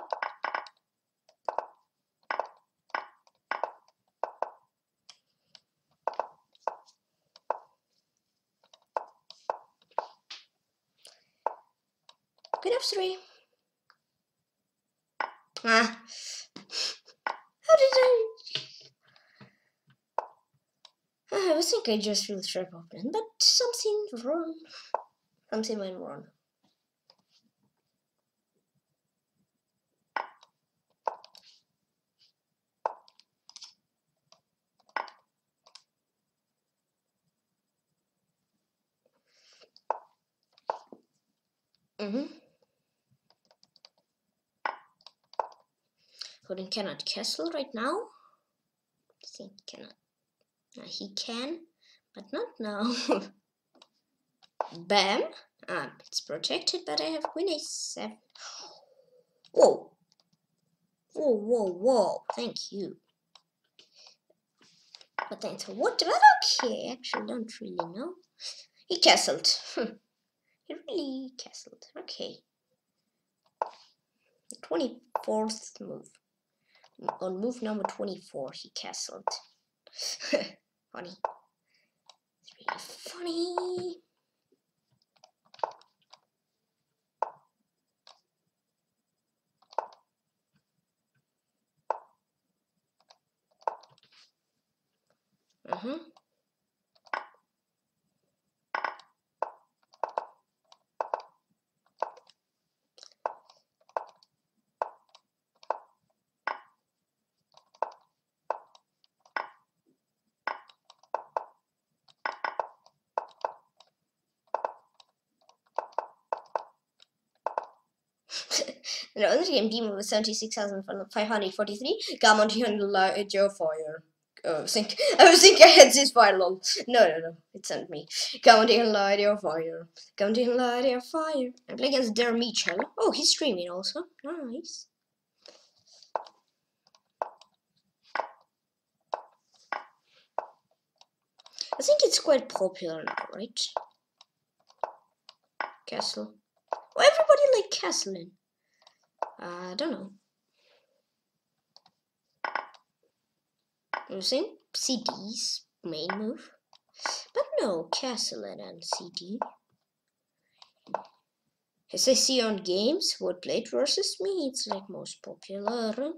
Good of three. Ah. How did I? I think I just feel trap open, but something wrong. Something went wrong. Mm-hmm. Holding cannot castle right now. I think cannot. He can, but not now. Bam. Ah, it's protected, but I have queen a7. Whoa. Whoa, whoa, whoa. Thank you. But then, so what? Well, okay, I actually don't really know. He castled. he really castled. Okay. 24th move on move number 24 he castled funny it's really The other game demon was 76,543. Come on, you light your fire. Oh, think I was thinking I had this fire lol. No, no, no, it sent me. Come on, and light your fire. Come on, and light your fire. I play against Der Mitchell. Oh, he's streaming also. Nice. I think it's quite popular now, right? Castle. Why everybody like Castling? I don't know. Using CD's main move. But no, Castle and CD. As I see on games, what played versus me, it's like most popular.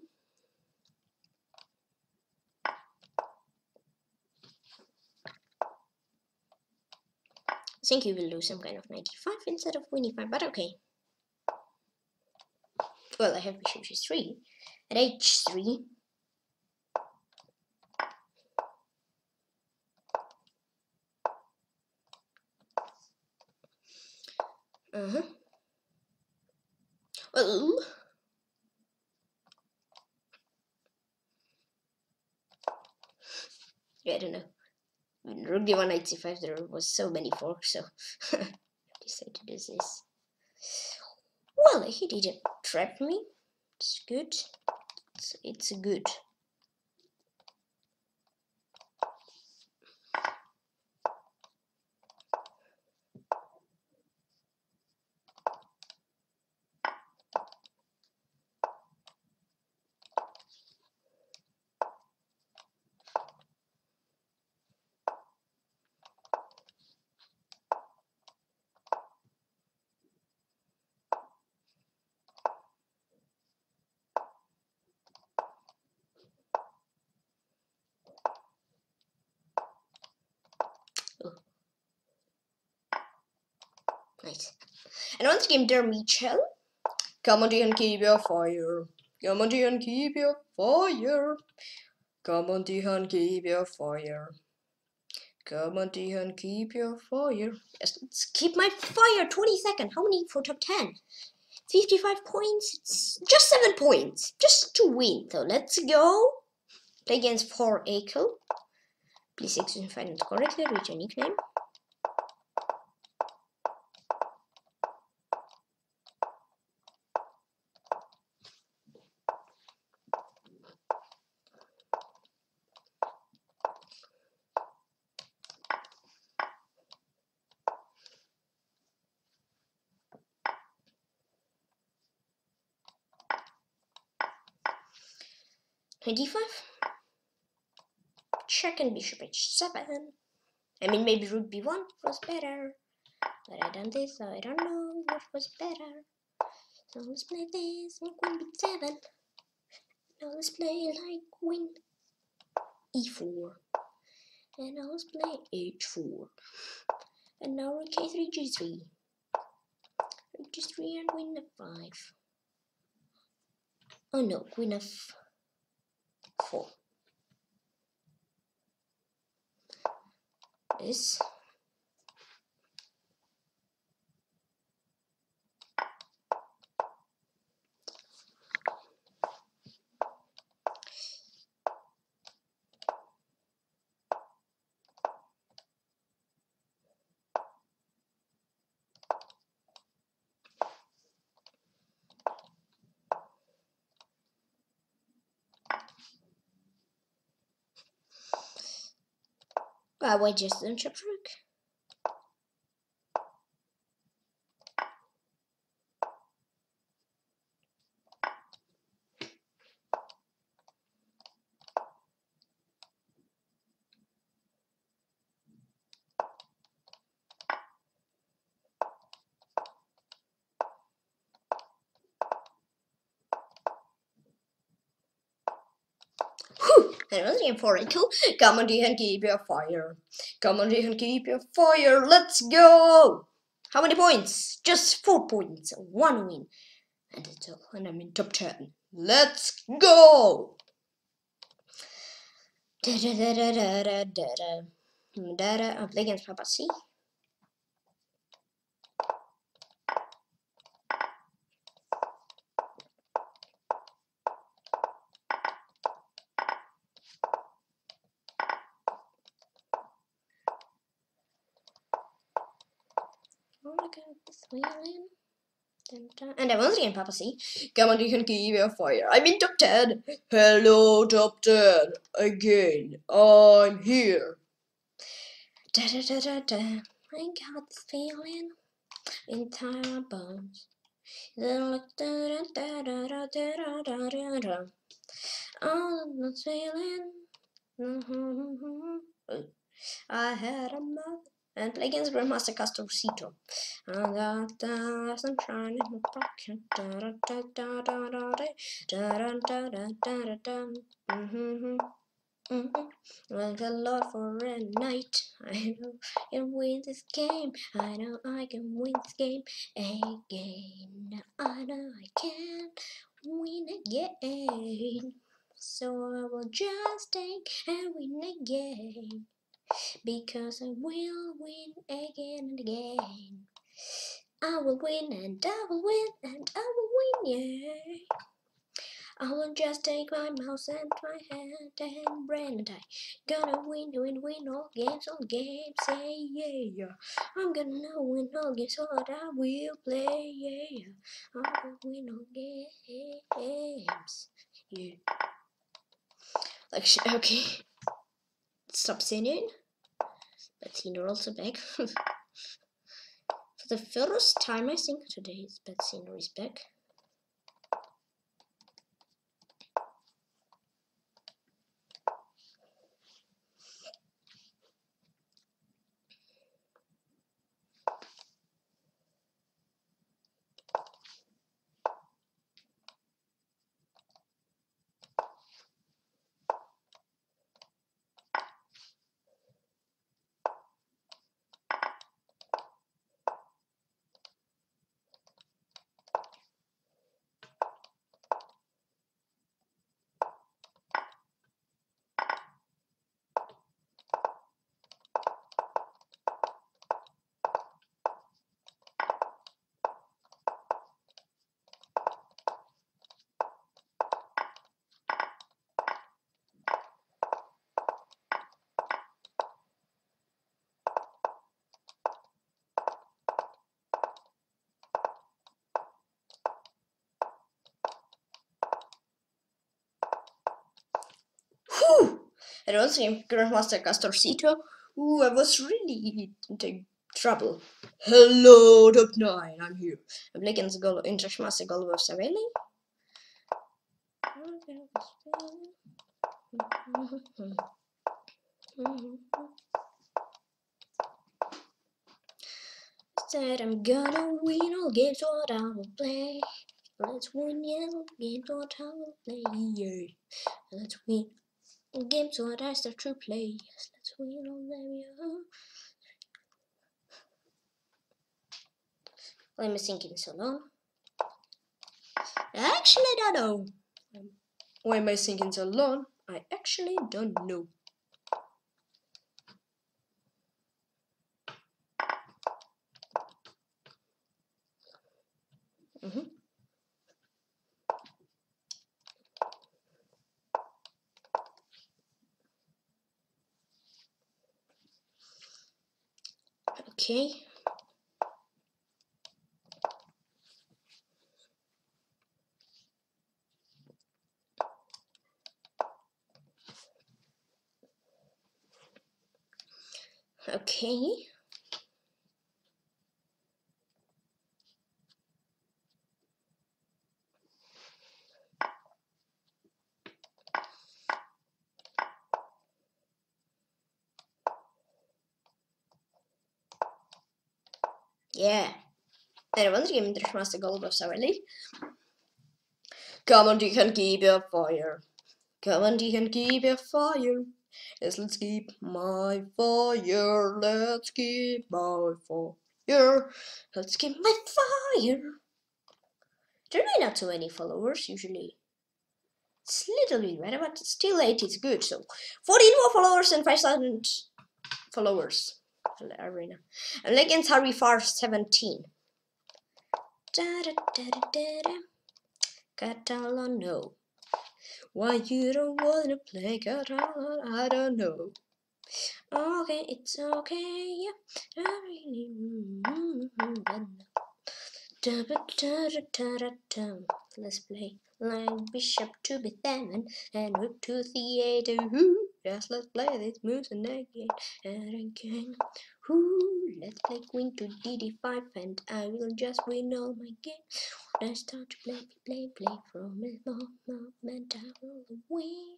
I think you will lose some kind of 95 instead of winning 5, but okay. Well, I have bishop g3 at h3. Uh-huh. Well, I don't know in rook d1 knight c5 there was so many forks so I decided to do this well he didn't trap me. It's good. It's, it's good Nice. Once again, there, Michel. Come on, and keep your fire. Come on, and keep your fire. Come on, and keep your fire. Come on, and keep your fire. Yes, let's keep my fire. 20 seconds. How many for top 10? 55 points. It's just 7 points. Just to win. So let's go. Play against 4 Akel. Please execute it correctly. Reach your nickname. Knight d5. Check and bishop h7. I mean, maybe rook b1 was better. But I done this, so I don't know what was better. So let's play this and queen b7. Now let's play like queen e4. And now let's play h4. And now rook k3 g3. Rook g3 and queen f5. Oh no, queen F cool. Is Uh, wait, just chip trick. And for kill, come on and keep your fire. Come on and keep your fire. Let's go! How many points? Just four points. One win. And it's all. And I'm in top 10. Let's go! I'm playing against Papa C. And I once again, Papa C. Come on, you can give me a fire. I'm in top 10. Hello, top 10. Again, I'm here. Da da da da da. I got this feeling entire bones. All the feeling. I had a mother and play against Grandmaster Castorcito. Sunshine in my pocket. Mm-hmm. Mm-hmm. Thank a lot for a night. I know I can win this game. I know I can win this game again. I know I can win again. So I will just take and win again. Because I will win again and again. I will win and I will win and I will win, yeah. I will just take my mouse and my hand and brain and I gonna win, win, win all games, all games, say yeah. I'm gonna win all games, what I will play, yeah. I'm gonna win all games, yeah. Like, okay. Stop singing. But you're also back. For the first time, I think today, Betsy is back. Whew! And also Grandmaster Castorcito. Ooh, I was really in trouble. Hello, top 9, I'm here. I'm playing the goal in Trashmaster goal with Savelli. Said I'm gonna win all games what I will play. Let's win all games what I will play. Yeah. Let's win games what I start to play. Yes, let's win all them. Yeah. Why am I thinking so long? I actually don't know. Why am I thinking so long? I actually don't know. Okay. Okay. Yeah. Heb terug de gold zo, really? Come on, you can keep your fire. Come on, you can keep your fire. Yes, let's keep my fire. Let's keep my fire. Let's keep my fire. There are not too many followers usually. It's a little bit better, but still 8 is good. So 14 more followers and 5,000 followers arena. And against Harry Far 17. Da da da da da. Catalan, no. Why you don't wanna play Catalan, I don't know. Okay, it's okay, yeah. I really, da da da da da da. Let's play line bishop to b7 and rook to theater. Just let's play this moves and again and again. Ooh, let's play queen to dd5 and I will just win all my games. I start to play, play, play from a moment I will win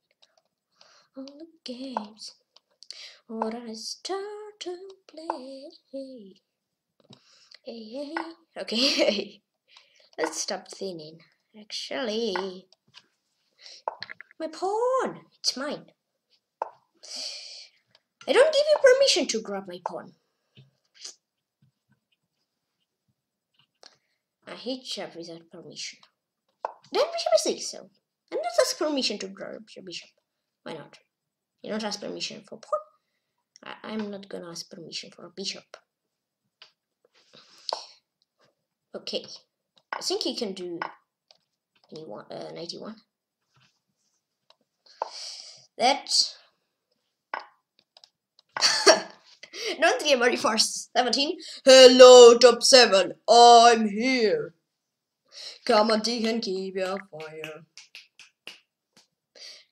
all the games. When I start to play, hey, hey, hey. okay, let's stop thinning. Actually, my pawn, it's mine. I don't give you permission to grab my pawn. I hate shove without permission. Then bishop is 6 so. And not ask permission to grab your bishop. Why not? You don't ask permission for pawn. I I'm not gonna ask permission for a bishop. Okay. I think he can do anyone uh, 91. That Not the first. 17. Hello, top 7. I'm here. Come on, T and keep your fire.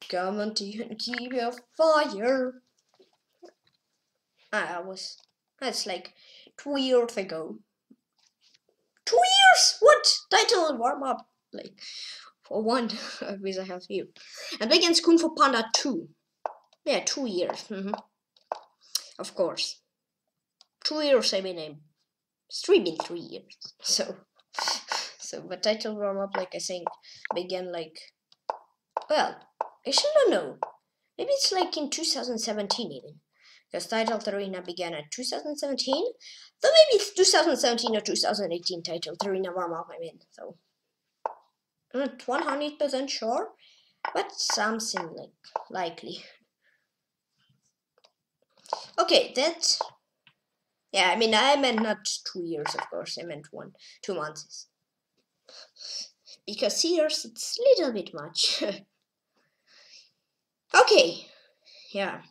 Come on, T and keep your fire. I was. That's like two years ago. Two years? What? Title warm up. Like, for one, with a health view. And against Kung Fu Panda 2. Yeah, two years. Mm -hmm. Of course. Two years I mean I'm streaming three years. So so but title warm up like I think began like well I should not know maybe it's like in 2017 even. Because title arena began at 2017 so maybe it's 2017 or 2018 title arena warm up I mean so. I'm not 100% sure but something like likely okay that's yeah, I mean, I meant not two years, of course. I meant one, two months. Because years, it's a little bit much. okay, yeah.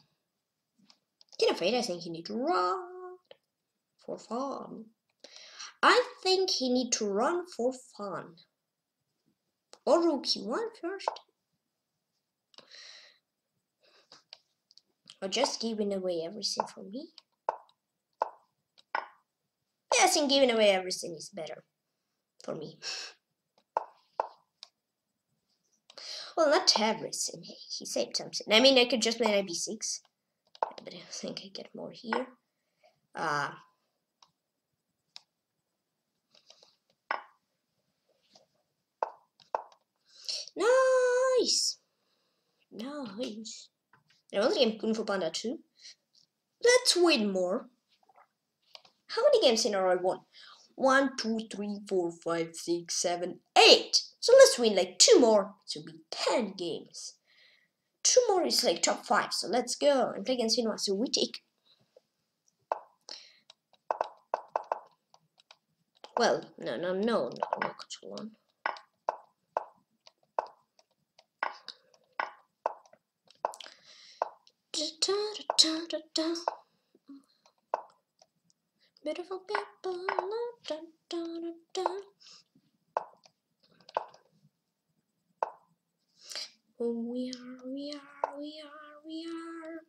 King of Eight, I think he need to run for fun. I think he need to run for fun. Or rook e1 first. Or just giving away everything for me. I think giving away everything is better for me. Well, not everything. He saved something. I mean, I could just play knight b6, but I think I get more here. Uh, nice, nice another game Kung Fu Panda 2. Let's win more. How many games in a row I won? 1, 2, 3, 4, 5, 6, 7, 8. So let's win like 2 more. So be 10 games. 2 more is like top 5. So let's go and play against Finwa. So we take. Well, no, no, no, no, no, control 1. Beautiful people. Da, da, da, we are, we are, we are, we are.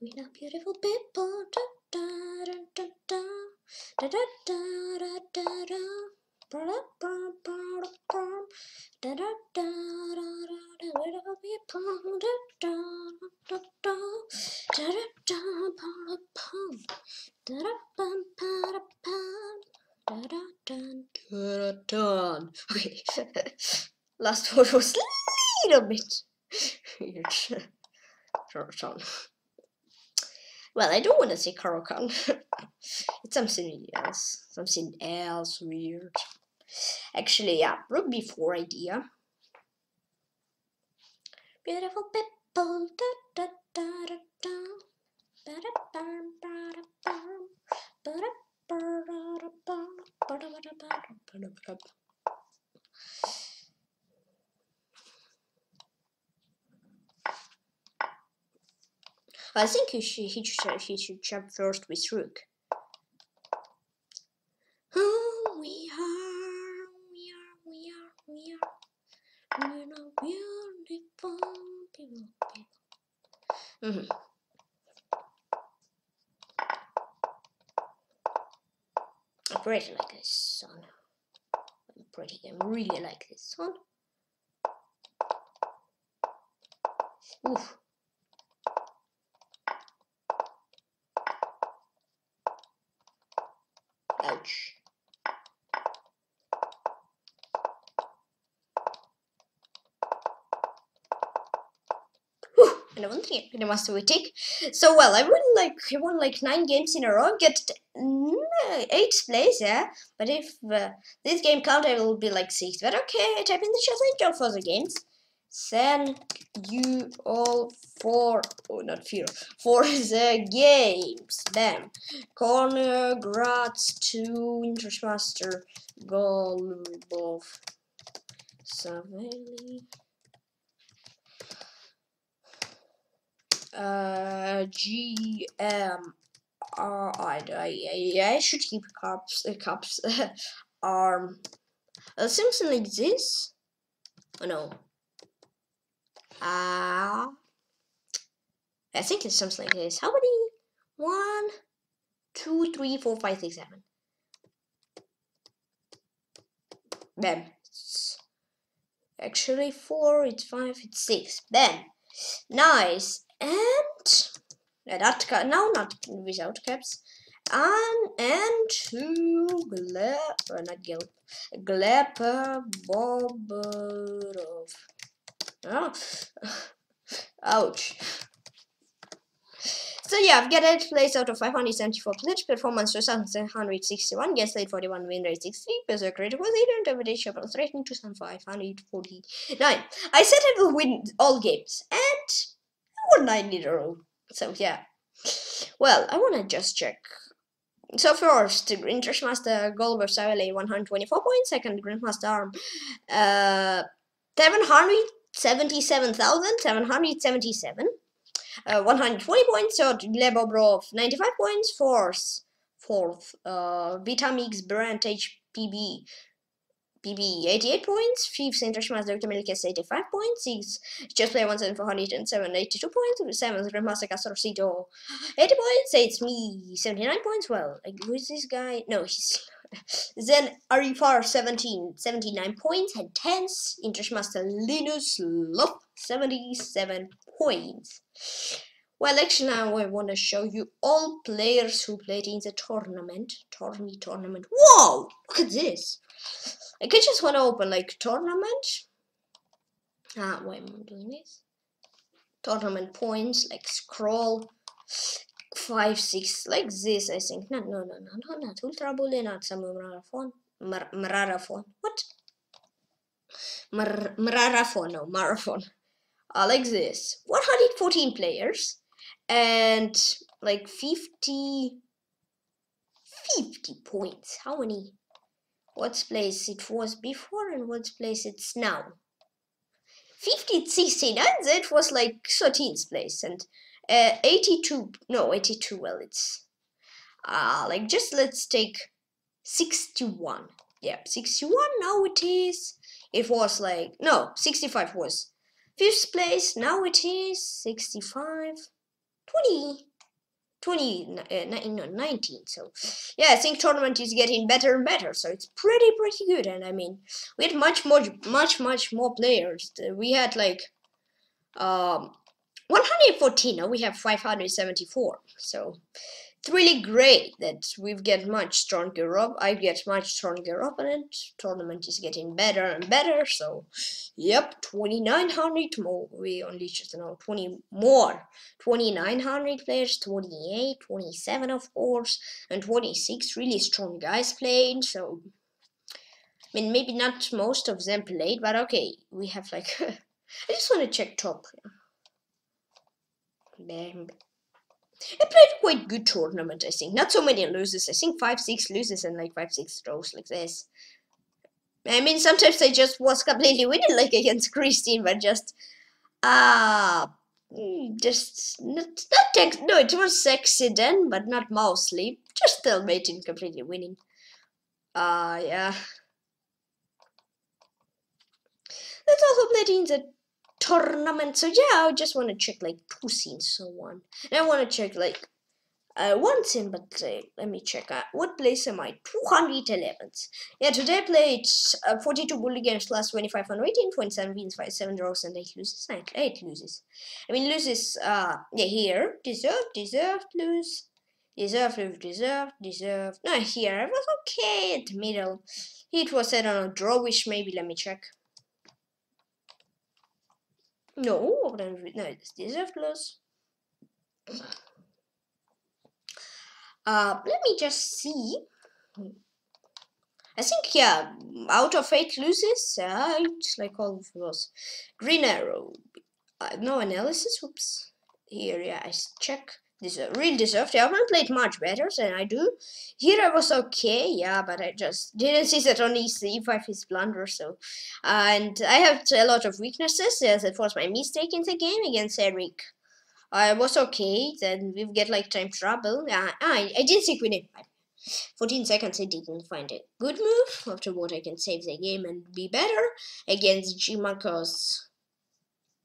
We are beautiful people. Da, da, da, da, da. Da, da, da, da, da, da. Okay. Last word was little bit weird. Well, I don't want to say Caro-Kann. it's something else. Something else weird. Actually, yeah, rook b4 idea. Beautiful people. Da, da, da, da, da. I think he should, he should, he should jump first with rook. Oh, we are, we are, we are, we are, we're not beautiful people, people. Mm -hmm. pretty like this one. I'm pretty. I really like this one. Oof. Ouch. I won three in a master take. So well, I won like I won like nine games in a row, get eighth place, yeah. But if uh, this game count, I will be like sixth. But okay, I type in the challenge for the games. Thank you all for oh not fear for the games. Bam. Corner Graz to Intermaster Golubov Saveli. Uh, GM. I I I should keep cups uh, cups um uh, something like this. Oh no. Uh, I think it's something like this. How many? One, two, three, four, five, six, seven. Bam. It's actually four. It's five. It's six. Bam. Nice. And that now not without caps. And and two glep, uh, not gilp, glepa boborov. Oh. Ouch. So yeah, I've got 8 place out of 574 glitch, performance 2761, guess rate 41, win rate 63, berserk rate was 8, interpretation plus rating 2549. I said I will win all games, and I won 9 in a row. So yeah. Well, I wanna just check. So first, Grandmaster Golber Savile 124 points, second Grandmaster Arm uh 700 77,777. Uh, 120 points, third Lebobrov 95 points, fourth, fourth uh, Vitamix Brand HPB PB 88 points, fifth Smash Dr. Milkes 85 points, sixth Just Player 1407 82 points, seventh Grandmaster Casorcito 80 points, eighth me 79 points. Well, who is this guy? No, he's then Arifar 17, 79 points, and 10th Intermaster Linus Lop 77 points. Well, actually now I want to show you all players who played in the tournament. Tourney tournament. Whoa! Look at this. I could just want to open like tournament. Ah, why am I doing this? Tournament points, like scroll five, six, like this, I think. No, no, no, no, no, not Ultra Bully, not some Marathon. Mar Marathon. What? Mar Marathon, no, Marathon. Uh, like this. 114 players. And like 50... 50 points. How many? What place it was before and what place it's now. 50 69, that was like 13th place. And uh, 82 no 82 well it's uh like just let's take 61 yeah 61 now it is it was like no 65 was fifth place now it is 65 20 20 uh, no, 19 so yeah i think tournament is getting better and better so it's pretty pretty good and i mean we had much more much much more players. We had like um 114 now we have 574 so it's really great that we've get much stronger up. I get much stronger opponent. Tournament is getting better and better. So yep 2900 more we only just know 20 more. 2900 players 28 27 of course and 26 really strong guys played so i mean maybe not most of them played but okay we have like i just want to check top Bam. I played quite good tournament, I think. Not so many losses. I think 5-6 losses and like 5-6 draws like this. I mean, sometimes I just was completely winning like against Christine, but just... Ah... Uh, just... Not, not text, no, it was accident, but not mostly. Just still making completely winning. Ah, uh, yeah. Let's also play in the tournament. So yeah, I just want to check like two scenes, so on. And I want to check like uh, once in, but uh, let me check. Uh, what place am I? 211th. Yeah, today I played uh, 42 bullet games, last 25 on rating, 27 wins, 5 7 draws, and 8 loses. 8, 8 loses. I mean, loses, uh, yeah, here. Deserved, deserved, lose. Deserved, lose, deserved, deserved. No, here, I was okay at the middle. It was, I don't know, drawish, maybe, let me check. No, no, it's deserved, lose. Uh, let me just see. I think, yeah, out of eight loses, uh, it's like all of those. Green arrow. Uh, no analysis. Whoops. Here, yeah, I check. This uh, real deserved. I haven't played much better than I do. Here I was okay, yeah, but I just didn't see that on e5 is blunder, so. and I have a lot of weaknesses. Yes, it was my mistake in the game against Eric. I was okay. Then we get like time trouble. Uh, I I didn't see Queen 14 seconds I didn't find a good move. Afterward I can save the game and be better against G because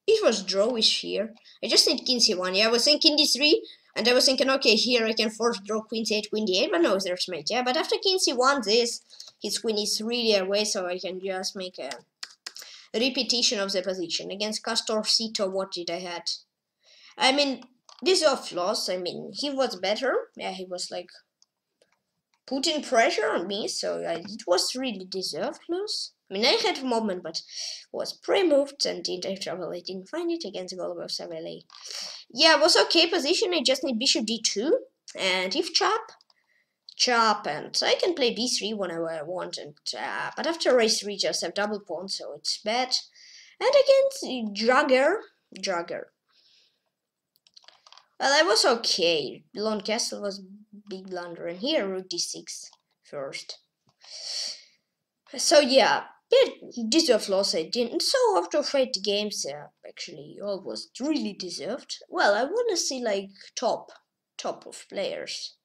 It was drawish here. I just need King C1. Yeah, I was thinking D3 and I was thinking okay here I can force draw Queen C8, Queen D8, but no there's mate. Yeah, but after King C1 this his queen is really away so I can just make a repetition of the position. Against Castor Cito what did I had? I mean, these are flaws. I mean, he was better. Yeah, he was like putting pressure on me, so it was really deserved loss. I mean, I had a moment, but was pre-moved and didn't have trouble. I didn't find it against Golubov Savelli. Yeah, it was okay position. I just need bishop d2 and if chop, chop, and so I can play b3 whenever I want. And uh, but after race 3, just have double pawn, so it's bad. And against Jagger, Jagger. Well, I was okay. Lone Castle was big blunder, and here rook d6 first. So yeah, yeah, deserved loss I didn't. So after eight games, yeah, actually, all was really deserved. Well, I want to see like top, top of players.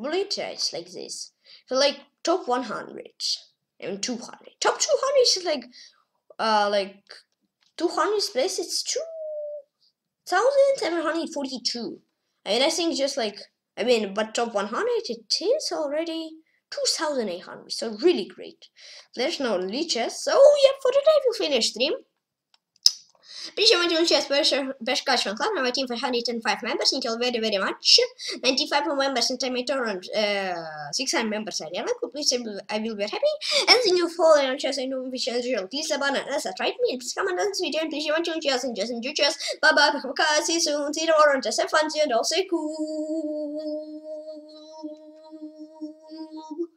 Bolita it's like this. So like top 100 and 200. Top 200 is like, uh, like 200 place. It's two thousand seven hundred forty two. I mean, I think just like, I mean, but top 100, it is already 2800. So really great. There's no leeches. So, yeah, for today we finish stream. Chess best catch from club. My team for 105 members. Thank you very, very much. 95 members in time torrent. Uh, 600 members I like. Please, I will be happy. And then you follow on chess and know which as usual. Please abandon us. Try me. Please come on this video and please want to chess and just enjoy chess. Bye bye. See you soon. See you tomorrow. Just have fun see you and also cool. Cool.